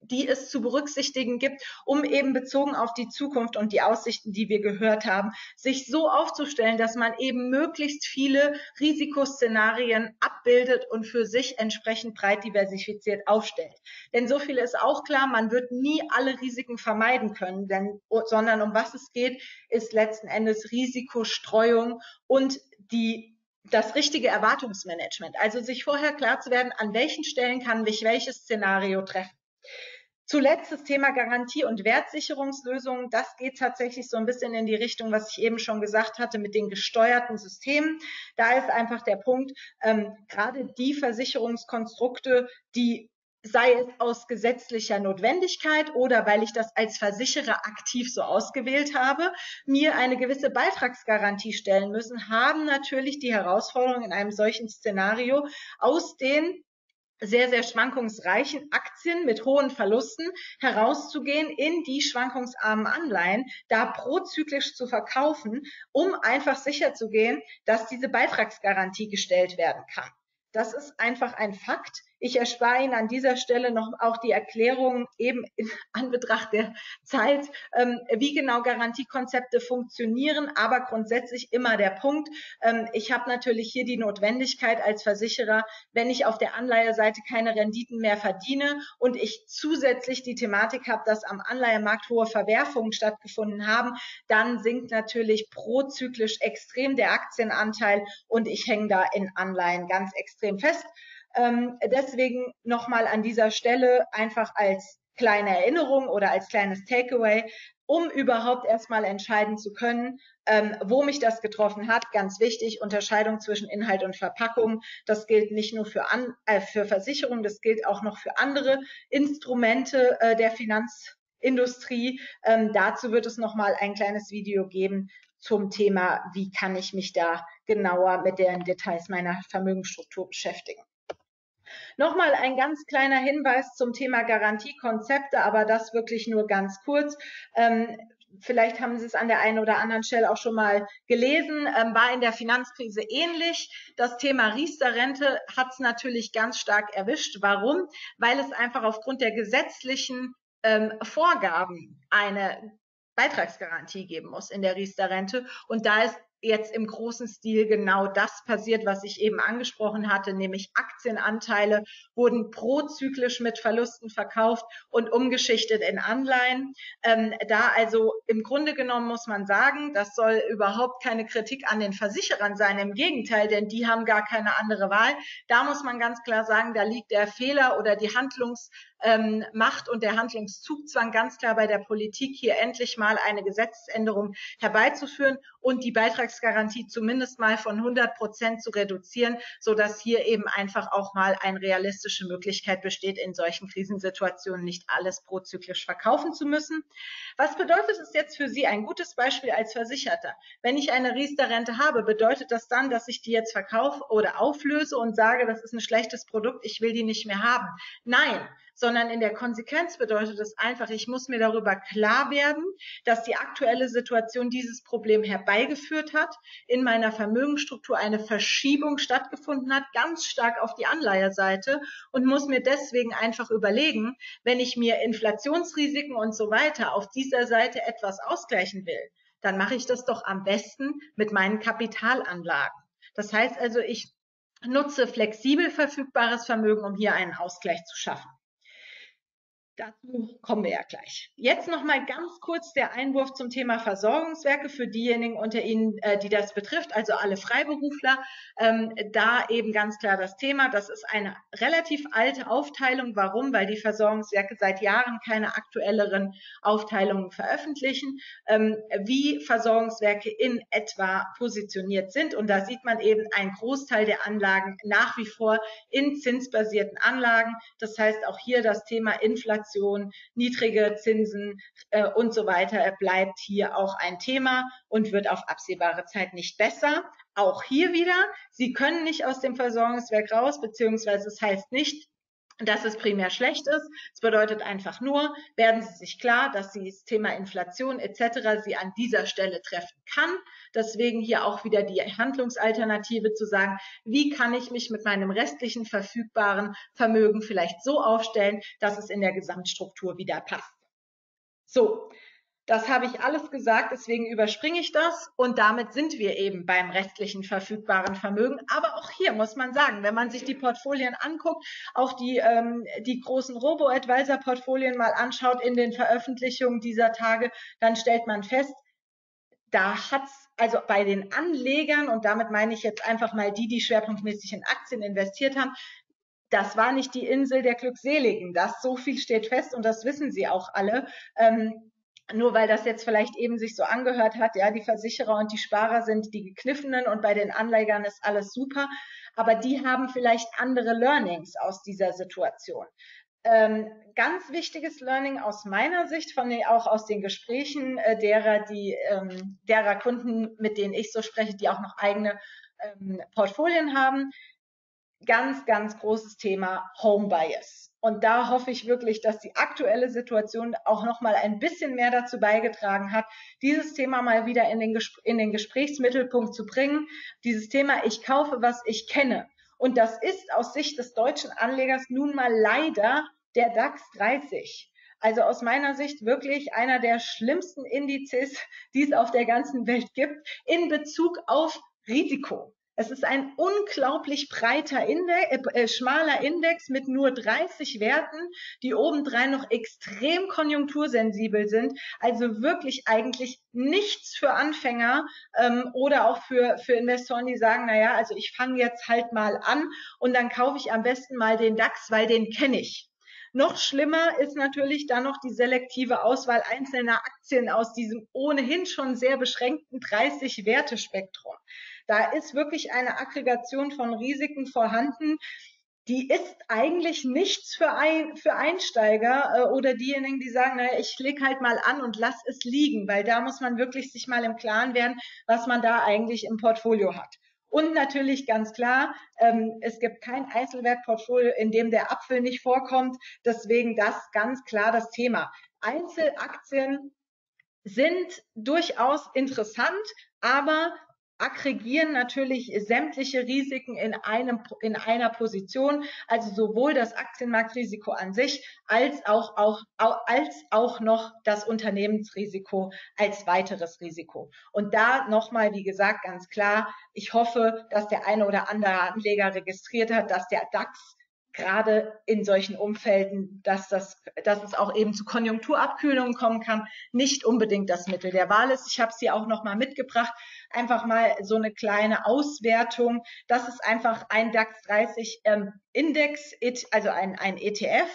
die es zu berücksichtigen gibt, um eben bezogen auf die Zukunft und die Aussichten, die wir gehört haben, sich so aufzustellen, dass man eben möglichst viele Risikoszenarien abbildet und für sich entsprechend breit diversifiziert aufstellt. Denn so viel ist auch klar, man wird nie alle Risiken vermeiden können, denn, sondern um was es geht, ist letzten Endes Risikostreuung und die das richtige Erwartungsmanagement. Also sich vorher klar zu werden, an welchen Stellen kann mich welches Szenario treffen. Zuletzt das Thema Garantie- und Wertsicherungslösungen. Das geht tatsächlich so ein bisschen in die Richtung, was ich eben schon gesagt hatte, mit den gesteuerten Systemen. Da ist einfach der Punkt, ähm, gerade die Versicherungskonstrukte, die sei es aus gesetzlicher Notwendigkeit oder weil ich das als Versicherer aktiv so ausgewählt habe, mir eine gewisse Beitragsgarantie stellen müssen, haben natürlich die Herausforderung in einem solchen Szenario aus den sehr, sehr schwankungsreichen Aktien mit hohen Verlusten herauszugehen in die schwankungsarmen Anleihen, da prozyklisch zu verkaufen, um einfach sicherzugehen, dass diese Beitragsgarantie gestellt werden kann. Das ist einfach ein Fakt. Ich erspare Ihnen an dieser Stelle noch auch die Erklärung eben in Anbetracht der Zeit, ähm, wie genau Garantiekonzepte funktionieren. Aber grundsätzlich immer der Punkt. Ähm, ich habe natürlich hier die Notwendigkeit als Versicherer, wenn ich auf der Anleiheseite keine Renditen mehr verdiene und ich zusätzlich die Thematik habe, dass am Anleihemarkt hohe Verwerfungen stattgefunden haben, dann sinkt natürlich prozyklisch extrem der Aktienanteil und ich hänge da in Anleihen ganz extrem fest. Ähm, deswegen nochmal an dieser Stelle einfach als kleine Erinnerung oder als kleines Takeaway, um überhaupt erstmal entscheiden zu können, ähm, wo mich das getroffen hat. Ganz wichtig, Unterscheidung zwischen Inhalt und Verpackung. Das gilt nicht nur für, an, äh, für Versicherungen, das gilt auch noch für andere Instrumente äh, der Finanzindustrie. Ähm, dazu wird es nochmal ein kleines Video geben zum Thema, wie kann ich mich da genauer mit den Details meiner Vermögensstruktur beschäftigen. Nochmal ein ganz kleiner Hinweis zum Thema Garantiekonzepte, aber das wirklich nur ganz kurz. Ähm, vielleicht haben Sie es an der einen oder anderen Stelle auch schon mal gelesen, ähm, war in der Finanzkrise ähnlich. Das Thema Riester-Rente hat es natürlich ganz stark erwischt. Warum? Weil es einfach aufgrund der gesetzlichen ähm, Vorgaben eine Beitragsgarantie geben muss in der Riester-Rente. Und da ist jetzt im großen Stil genau das passiert, was ich eben angesprochen hatte, nämlich Aktienanteile wurden prozyklisch mit Verlusten verkauft und umgeschichtet in Anleihen. Ähm, da also im Grunde genommen muss man sagen, das soll überhaupt keine Kritik an den Versicherern sein, im Gegenteil, denn die haben gar keine andere Wahl. Da muss man ganz klar sagen, da liegt der Fehler oder die Handlungs ähm, Macht und der Handlungszugzwang ganz klar bei der Politik, hier endlich mal eine Gesetzesänderung herbeizuführen und die Beitragsgarantie zumindest mal von 100 Prozent zu reduzieren, so dass hier eben einfach auch mal eine realistische Möglichkeit besteht, in solchen Krisensituationen nicht alles prozyklisch verkaufen zu müssen. Was bedeutet es jetzt für Sie? Ein gutes Beispiel als Versicherter. Wenn ich eine Riester-Rente habe, bedeutet das dann, dass ich die jetzt verkaufe oder auflöse und sage, das ist ein schlechtes Produkt, ich will die nicht mehr haben? Nein, sondern in der Konsequenz bedeutet es einfach, ich muss mir darüber klar werden, dass die aktuelle Situation dieses Problem herbeigeführt hat, in meiner Vermögensstruktur eine Verschiebung stattgefunden hat, ganz stark auf die Anleiheseite und muss mir deswegen einfach überlegen, wenn ich mir Inflationsrisiken und so weiter auf dieser Seite etwas ausgleichen will, dann mache ich das doch am besten mit meinen Kapitalanlagen. Das heißt also, ich nutze flexibel verfügbares Vermögen, um hier einen Ausgleich zu schaffen. Dazu kommen wir ja gleich. Jetzt noch mal ganz kurz der Einwurf zum Thema Versorgungswerke für diejenigen unter Ihnen, äh, die das betrifft, also alle Freiberufler. Ähm, da eben ganz klar das Thema. Das ist eine relativ alte Aufteilung. Warum? Weil die Versorgungswerke seit Jahren keine aktuelleren Aufteilungen veröffentlichen, ähm, wie Versorgungswerke in etwa positioniert sind. Und da sieht man eben ein Großteil der Anlagen nach wie vor in zinsbasierten Anlagen. Das heißt auch hier das Thema Inflation Inflation, niedrige Zinsen äh, und so weiter bleibt hier auch ein Thema und wird auf absehbare Zeit nicht besser. Auch hier wieder, Sie können nicht aus dem Versorgungswerk raus, beziehungsweise es heißt nicht, dass es primär schlecht ist. Es bedeutet einfach nur, werden Sie sich klar, dass Sie das Thema Inflation etc. Sie an dieser Stelle treffen kann. Deswegen hier auch wieder die Handlungsalternative zu sagen, wie kann ich mich mit meinem restlichen verfügbaren Vermögen vielleicht so aufstellen, dass es in der Gesamtstruktur wieder passt. So, das habe ich alles gesagt, deswegen überspringe ich das und damit sind wir eben beim restlichen verfügbaren Vermögen. Aber auch hier muss man sagen, wenn man sich die Portfolien anguckt, auch die, ähm, die großen Robo-Advisor-Portfolien mal anschaut in den Veröffentlichungen dieser Tage, dann stellt man fest, da hat's also bei den Anlegern, und damit meine ich jetzt einfach mal die, die schwerpunktmäßig in Aktien investiert haben, das war nicht die Insel der Glückseligen. Das so viel steht fest und das wissen sie auch alle. Ähm, nur weil das jetzt vielleicht eben sich so angehört hat, ja, die Versicherer und die Sparer sind die gekniffenen und bei den Anlegern ist alles super, aber die haben vielleicht andere Learnings aus dieser Situation. Ähm, ganz wichtiges Learning aus meiner Sicht, von den, auch aus den Gesprächen äh, derer, die, ähm, derer Kunden, mit denen ich so spreche, die auch noch eigene ähm, Portfolien haben. Ganz, ganz großes Thema Home Bias. Und da hoffe ich wirklich, dass die aktuelle Situation auch noch mal ein bisschen mehr dazu beigetragen hat, dieses Thema mal wieder in den, Gespr in den Gesprächsmittelpunkt zu bringen. Dieses Thema, ich kaufe, was ich kenne. Und das ist aus Sicht des deutschen Anlegers nun mal leider der DAX 30. Also aus meiner Sicht wirklich einer der schlimmsten Indizes, die es auf der ganzen Welt gibt, in Bezug auf Risiko. Es ist ein unglaublich breiter Index, äh, äh, schmaler Index mit nur 30 Werten, die obendrein noch extrem konjunktursensibel sind. Also wirklich eigentlich nichts für Anfänger ähm, oder auch für, für Investoren, die sagen, naja, also ich fange jetzt halt mal an und dann kaufe ich am besten mal den DAX, weil den kenne ich. Noch schlimmer ist natürlich dann noch die selektive Auswahl einzelner Aktien aus diesem ohnehin schon sehr beschränkten 30-Werte-Spektrum. Da ist wirklich eine Aggregation von Risiken vorhanden, die ist eigentlich nichts für, ein, für Einsteiger äh, oder diejenigen, die sagen, naja, ich leg halt mal an und lass es liegen, weil da muss man wirklich sich mal im Klaren werden, was man da eigentlich im Portfolio hat. Und natürlich ganz klar, ähm, es gibt kein Einzelwertportfolio, in dem der Apfel nicht vorkommt. Deswegen das ganz klar das Thema. Einzelaktien sind durchaus interessant, aber aggregieren natürlich sämtliche Risiken in einem in einer Position, also sowohl das Aktienmarktrisiko an sich als auch, auch als auch noch das Unternehmensrisiko als weiteres Risiko. Und da nochmal, wie gesagt, ganz klar, ich hoffe, dass der eine oder andere Anleger registriert hat, dass der DAX gerade in solchen Umfelden, dass, das, dass es auch eben zu Konjunkturabkühlungen kommen kann, nicht unbedingt das Mittel der Wahl ist. Ich habe es hier auch noch mal mitgebracht, einfach mal so eine kleine Auswertung. Das ist einfach ein DAX 30 ähm, Index, also ein, ein ETF.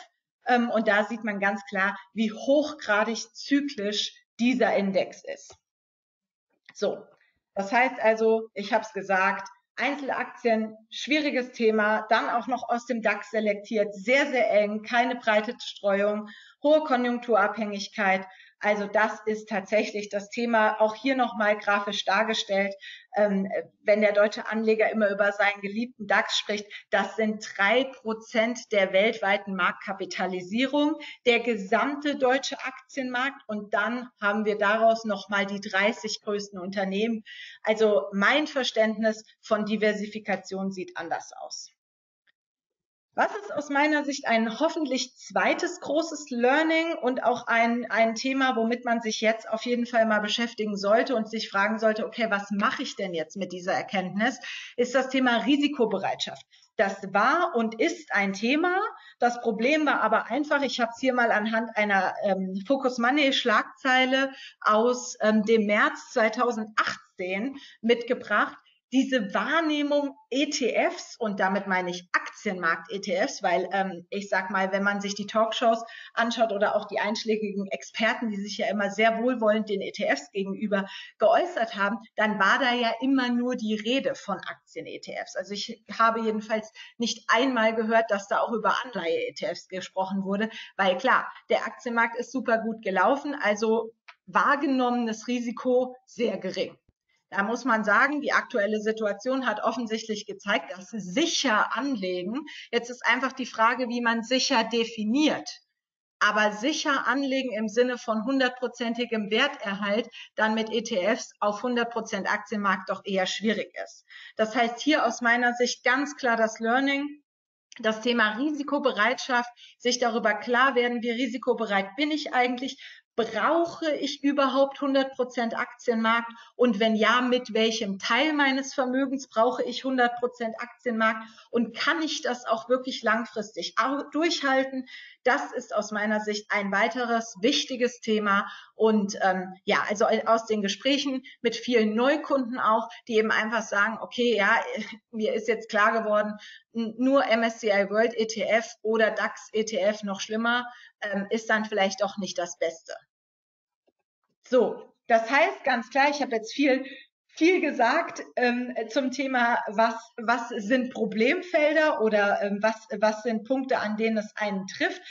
Ähm, und da sieht man ganz klar, wie hochgradig zyklisch dieser Index ist. So, das heißt also, ich habe es gesagt, Einzelaktien, schwieriges Thema, dann auch noch aus dem DAX selektiert, sehr, sehr eng, keine breite Streuung, hohe Konjunkturabhängigkeit. Also das ist tatsächlich das Thema, auch hier nochmal grafisch dargestellt. Ähm, wenn der deutsche Anleger immer über seinen geliebten DAX spricht, das sind drei Prozent der weltweiten Marktkapitalisierung, der gesamte deutsche Aktienmarkt. Und dann haben wir daraus nochmal die 30 größten Unternehmen. Also mein Verständnis von Diversifikation sieht anders aus. Was ist aus meiner Sicht ein hoffentlich zweites großes Learning und auch ein, ein Thema, womit man sich jetzt auf jeden Fall mal beschäftigen sollte und sich fragen sollte, okay, was mache ich denn jetzt mit dieser Erkenntnis, ist das Thema Risikobereitschaft. Das war und ist ein Thema. Das Problem war aber einfach, ich habe es hier mal anhand einer ähm, Focus Money Schlagzeile aus ähm, dem März 2018 mitgebracht diese Wahrnehmung ETFs und damit meine ich Aktienmarkt-ETFs, weil ähm, ich sag mal, wenn man sich die Talkshows anschaut oder auch die einschlägigen Experten, die sich ja immer sehr wohlwollend den ETFs gegenüber geäußert haben, dann war da ja immer nur die Rede von Aktien-ETFs. Also ich habe jedenfalls nicht einmal gehört, dass da auch über Anleihe-ETFs gesprochen wurde, weil klar, der Aktienmarkt ist super gut gelaufen, also wahrgenommenes Risiko sehr gering. Da muss man sagen, die aktuelle Situation hat offensichtlich gezeigt, dass sicher anlegen. Jetzt ist einfach die Frage, wie man sicher definiert. Aber sicher anlegen im Sinne von hundertprozentigem Werterhalt dann mit ETFs auf 100% Aktienmarkt doch eher schwierig ist. Das heißt hier aus meiner Sicht ganz klar das Learning, das Thema Risikobereitschaft, sich darüber klar werden, wie risikobereit bin ich eigentlich, brauche ich überhaupt 100% Aktienmarkt? Und wenn ja, mit welchem Teil meines Vermögens brauche ich 100% Aktienmarkt? Und kann ich das auch wirklich langfristig durchhalten? Das ist aus meiner Sicht ein weiteres wichtiges Thema. Und ähm, ja, also aus den Gesprächen mit vielen Neukunden auch, die eben einfach sagen, okay, ja, mir ist jetzt klar geworden, nur MSCI World ETF oder DAX ETF noch schlimmer, ähm, ist dann vielleicht doch nicht das Beste. So, das heißt ganz klar, ich habe jetzt viel viel gesagt ähm, zum Thema, was, was sind Problemfelder oder ähm, was, was sind Punkte, an denen es einen trifft.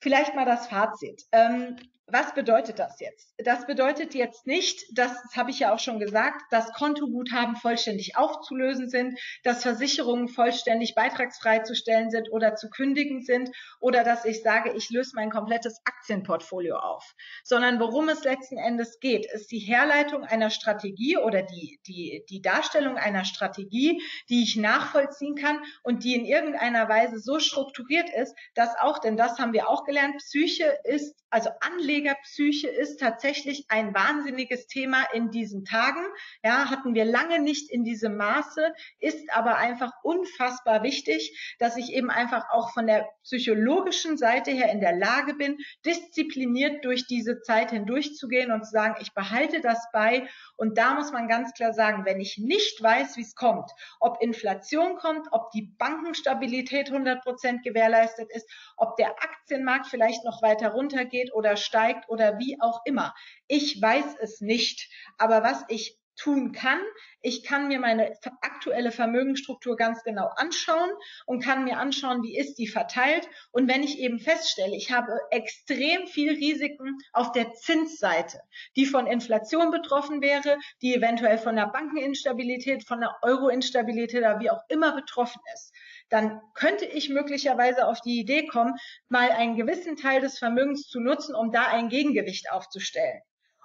Vielleicht mal das Fazit. Ähm, was bedeutet das jetzt? Das bedeutet jetzt nicht, dass, das habe ich ja auch schon gesagt, dass Kontoguthaben vollständig aufzulösen sind, dass Versicherungen vollständig beitragsfrei zu stellen sind oder zu kündigen sind oder dass ich sage, ich löse mein komplettes Aktienportfolio auf, sondern worum es letzten Endes geht, ist die Herleitung einer Strategie oder die, die, die Darstellung einer Strategie, die ich nachvollziehen kann und die in irgendeiner Weise so strukturiert ist, dass auch, denn das haben wir auch gelernt, Psyche ist, also Anlegen Anlegerpsyche ist tatsächlich ein wahnsinniges Thema in diesen Tagen. Ja, hatten wir lange nicht in diesem Maße, ist aber einfach unfassbar wichtig, dass ich eben einfach auch von der psychologischen Seite her in der Lage bin, diszipliniert durch diese Zeit hindurchzugehen und zu sagen, ich behalte das bei. Und da muss man ganz klar sagen, wenn ich nicht weiß, wie es kommt, ob Inflation kommt, ob die Bankenstabilität 100 Prozent gewährleistet ist, ob der Aktienmarkt vielleicht noch weiter runtergeht oder steigt, steigt oder wie auch immer. Ich weiß es nicht. Aber was ich tun kann. Ich kann mir meine aktuelle Vermögensstruktur ganz genau anschauen und kann mir anschauen, wie ist die verteilt. Und wenn ich eben feststelle, ich habe extrem viel Risiken auf der Zinsseite, die von Inflation betroffen wäre, die eventuell von der Bankeninstabilität, von der Euroinstabilität oder wie auch immer betroffen ist, dann könnte ich möglicherweise auf die Idee kommen, mal einen gewissen Teil des Vermögens zu nutzen, um da ein Gegengewicht aufzustellen.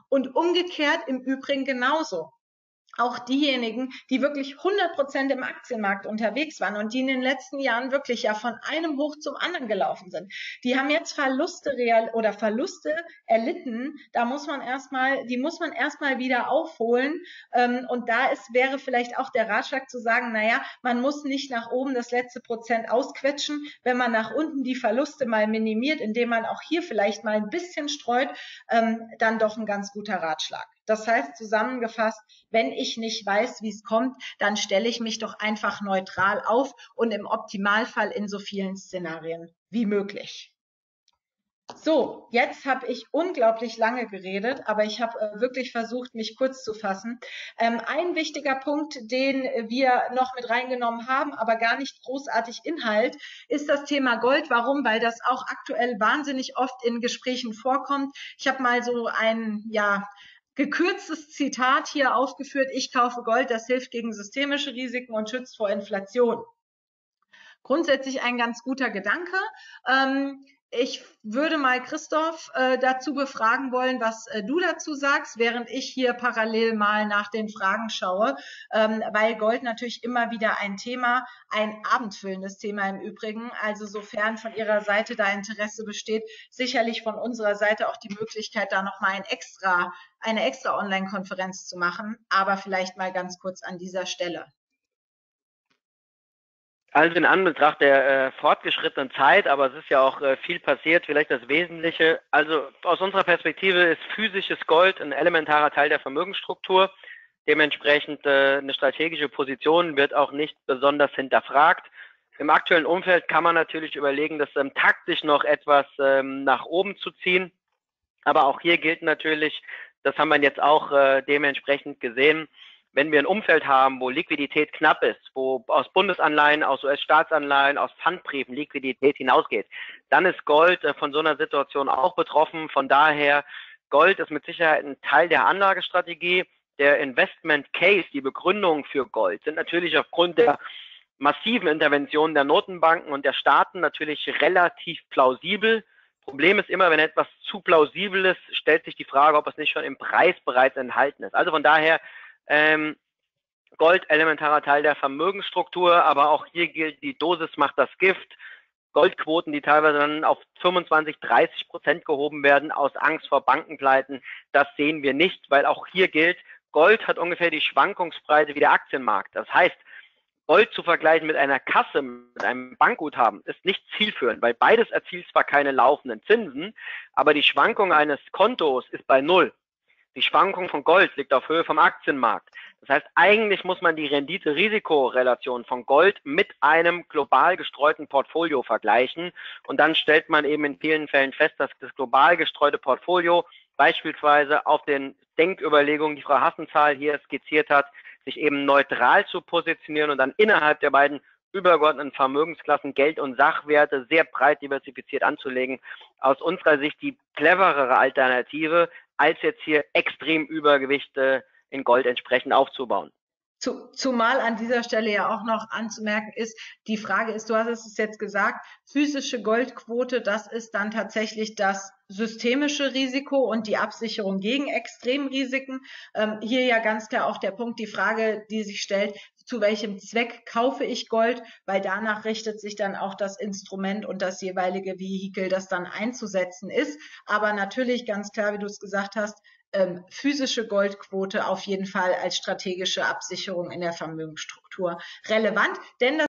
Und umgekehrt im Übrigen genauso auch diejenigen, die wirklich 100 Prozent im Aktienmarkt unterwegs waren und die in den letzten Jahren wirklich ja von einem Hoch zum anderen gelaufen sind, die haben jetzt Verluste real oder Verluste erlitten. Da muss man erstmal, die muss man erstmal wieder aufholen. Ähm, und da ist, wäre vielleicht auch der Ratschlag zu sagen, naja, man muss nicht nach oben das letzte Prozent ausquetschen, wenn man nach unten die Verluste mal minimiert, indem man auch hier vielleicht mal ein bisschen streut, ähm, dann doch ein ganz guter Ratschlag. Das heißt zusammengefasst, wenn ich nicht weiß, wie es kommt, dann stelle ich mich doch einfach neutral auf und im Optimalfall in so vielen Szenarien wie möglich. So, jetzt habe ich unglaublich lange geredet, aber ich habe äh, wirklich versucht, mich kurz zu fassen. Ähm, ein wichtiger Punkt, den wir noch mit reingenommen haben, aber gar nicht großartig Inhalt, ist das Thema Gold. Warum? Weil das auch aktuell wahnsinnig oft in Gesprächen vorkommt. Ich habe mal so ein, ja, gekürztes Zitat hier aufgeführt, ich kaufe Gold, das hilft gegen systemische Risiken und schützt vor Inflation. Grundsätzlich ein ganz guter Gedanke. Ähm, ich würde mal Christoph äh, dazu befragen wollen, was äh, du dazu sagst, während ich hier parallel mal nach den Fragen schaue, ähm, weil Gold natürlich immer wieder ein Thema, ein abendfüllendes Thema im Übrigen. Also sofern von Ihrer Seite da Interesse besteht, sicherlich von unserer Seite auch die Möglichkeit, da nochmal ein extra, eine extra Online-Konferenz zu machen, aber vielleicht mal ganz kurz an dieser Stelle. Also in Anbetracht der äh, fortgeschrittenen Zeit, aber es ist ja auch äh, viel passiert, vielleicht das Wesentliche. Also aus unserer Perspektive ist physisches Gold ein elementarer Teil der Vermögensstruktur. Dementsprechend äh, eine strategische Position wird auch nicht besonders hinterfragt. Im aktuellen Umfeld kann man natürlich überlegen, das ähm, taktisch noch etwas ähm, nach oben zu ziehen. Aber auch hier gilt natürlich, das haben wir jetzt auch äh, dementsprechend gesehen, wenn wir ein Umfeld haben, wo Liquidität knapp ist, wo aus Bundesanleihen, aus US-Staatsanleihen, aus Pfandbriefen Liquidität hinausgeht, dann ist Gold äh, von so einer Situation auch betroffen. Von daher, Gold ist mit Sicherheit ein Teil der Anlagestrategie. Der Investment Case, die Begründungen für Gold sind natürlich aufgrund der massiven Interventionen der Notenbanken und der Staaten natürlich relativ plausibel. Problem ist immer, wenn etwas zu plausibel ist, stellt sich die Frage, ob es nicht schon im Preis bereits enthalten ist. Also von daher ähm, Gold elementarer Teil der Vermögensstruktur, aber auch hier gilt, die Dosis macht das Gift. Goldquoten, die teilweise dann auf 25, 30 Prozent gehoben werden aus Angst vor Bankenpleiten, das sehen wir nicht, weil auch hier gilt, Gold hat ungefähr die Schwankungsbreite wie der Aktienmarkt. Das heißt, Gold zu vergleichen mit einer Kasse, mit einem Bankguthaben, ist nicht zielführend, weil beides erzielt zwar keine laufenden Zinsen, aber die Schwankung eines Kontos ist bei Null. Die Schwankung von Gold liegt auf Höhe vom Aktienmarkt. Das heißt, eigentlich muss man die Rendite-Risiko-Relation von Gold mit einem global gestreuten Portfolio vergleichen. Und dann stellt man eben in vielen Fällen fest, dass das global gestreute Portfolio beispielsweise auf den Denküberlegungen, die Frau Hassenzahl hier skizziert hat, sich eben neutral zu positionieren und dann innerhalb der beiden übergeordneten Vermögensklassen Geld und Sachwerte sehr breit diversifiziert anzulegen. Aus unserer Sicht die cleverere Alternative, als jetzt hier extrem Übergewichte in Gold entsprechend aufzubauen. Zu, zumal an dieser Stelle ja auch noch anzumerken ist, die Frage ist, du hast es jetzt gesagt, physische Goldquote, das ist dann tatsächlich das systemische Risiko und die Absicherung gegen Extremrisiken. Ähm, hier ja ganz klar auch der Punkt, die Frage, die sich stellt, zu welchem Zweck kaufe ich Gold, weil danach richtet sich dann auch das Instrument und das jeweilige Vehikel, das dann einzusetzen ist. Aber natürlich ganz klar, wie du es gesagt hast, ähm, physische Goldquote auf jeden Fall als strategische Absicherung in der Vermögensstruktur relevant, denn das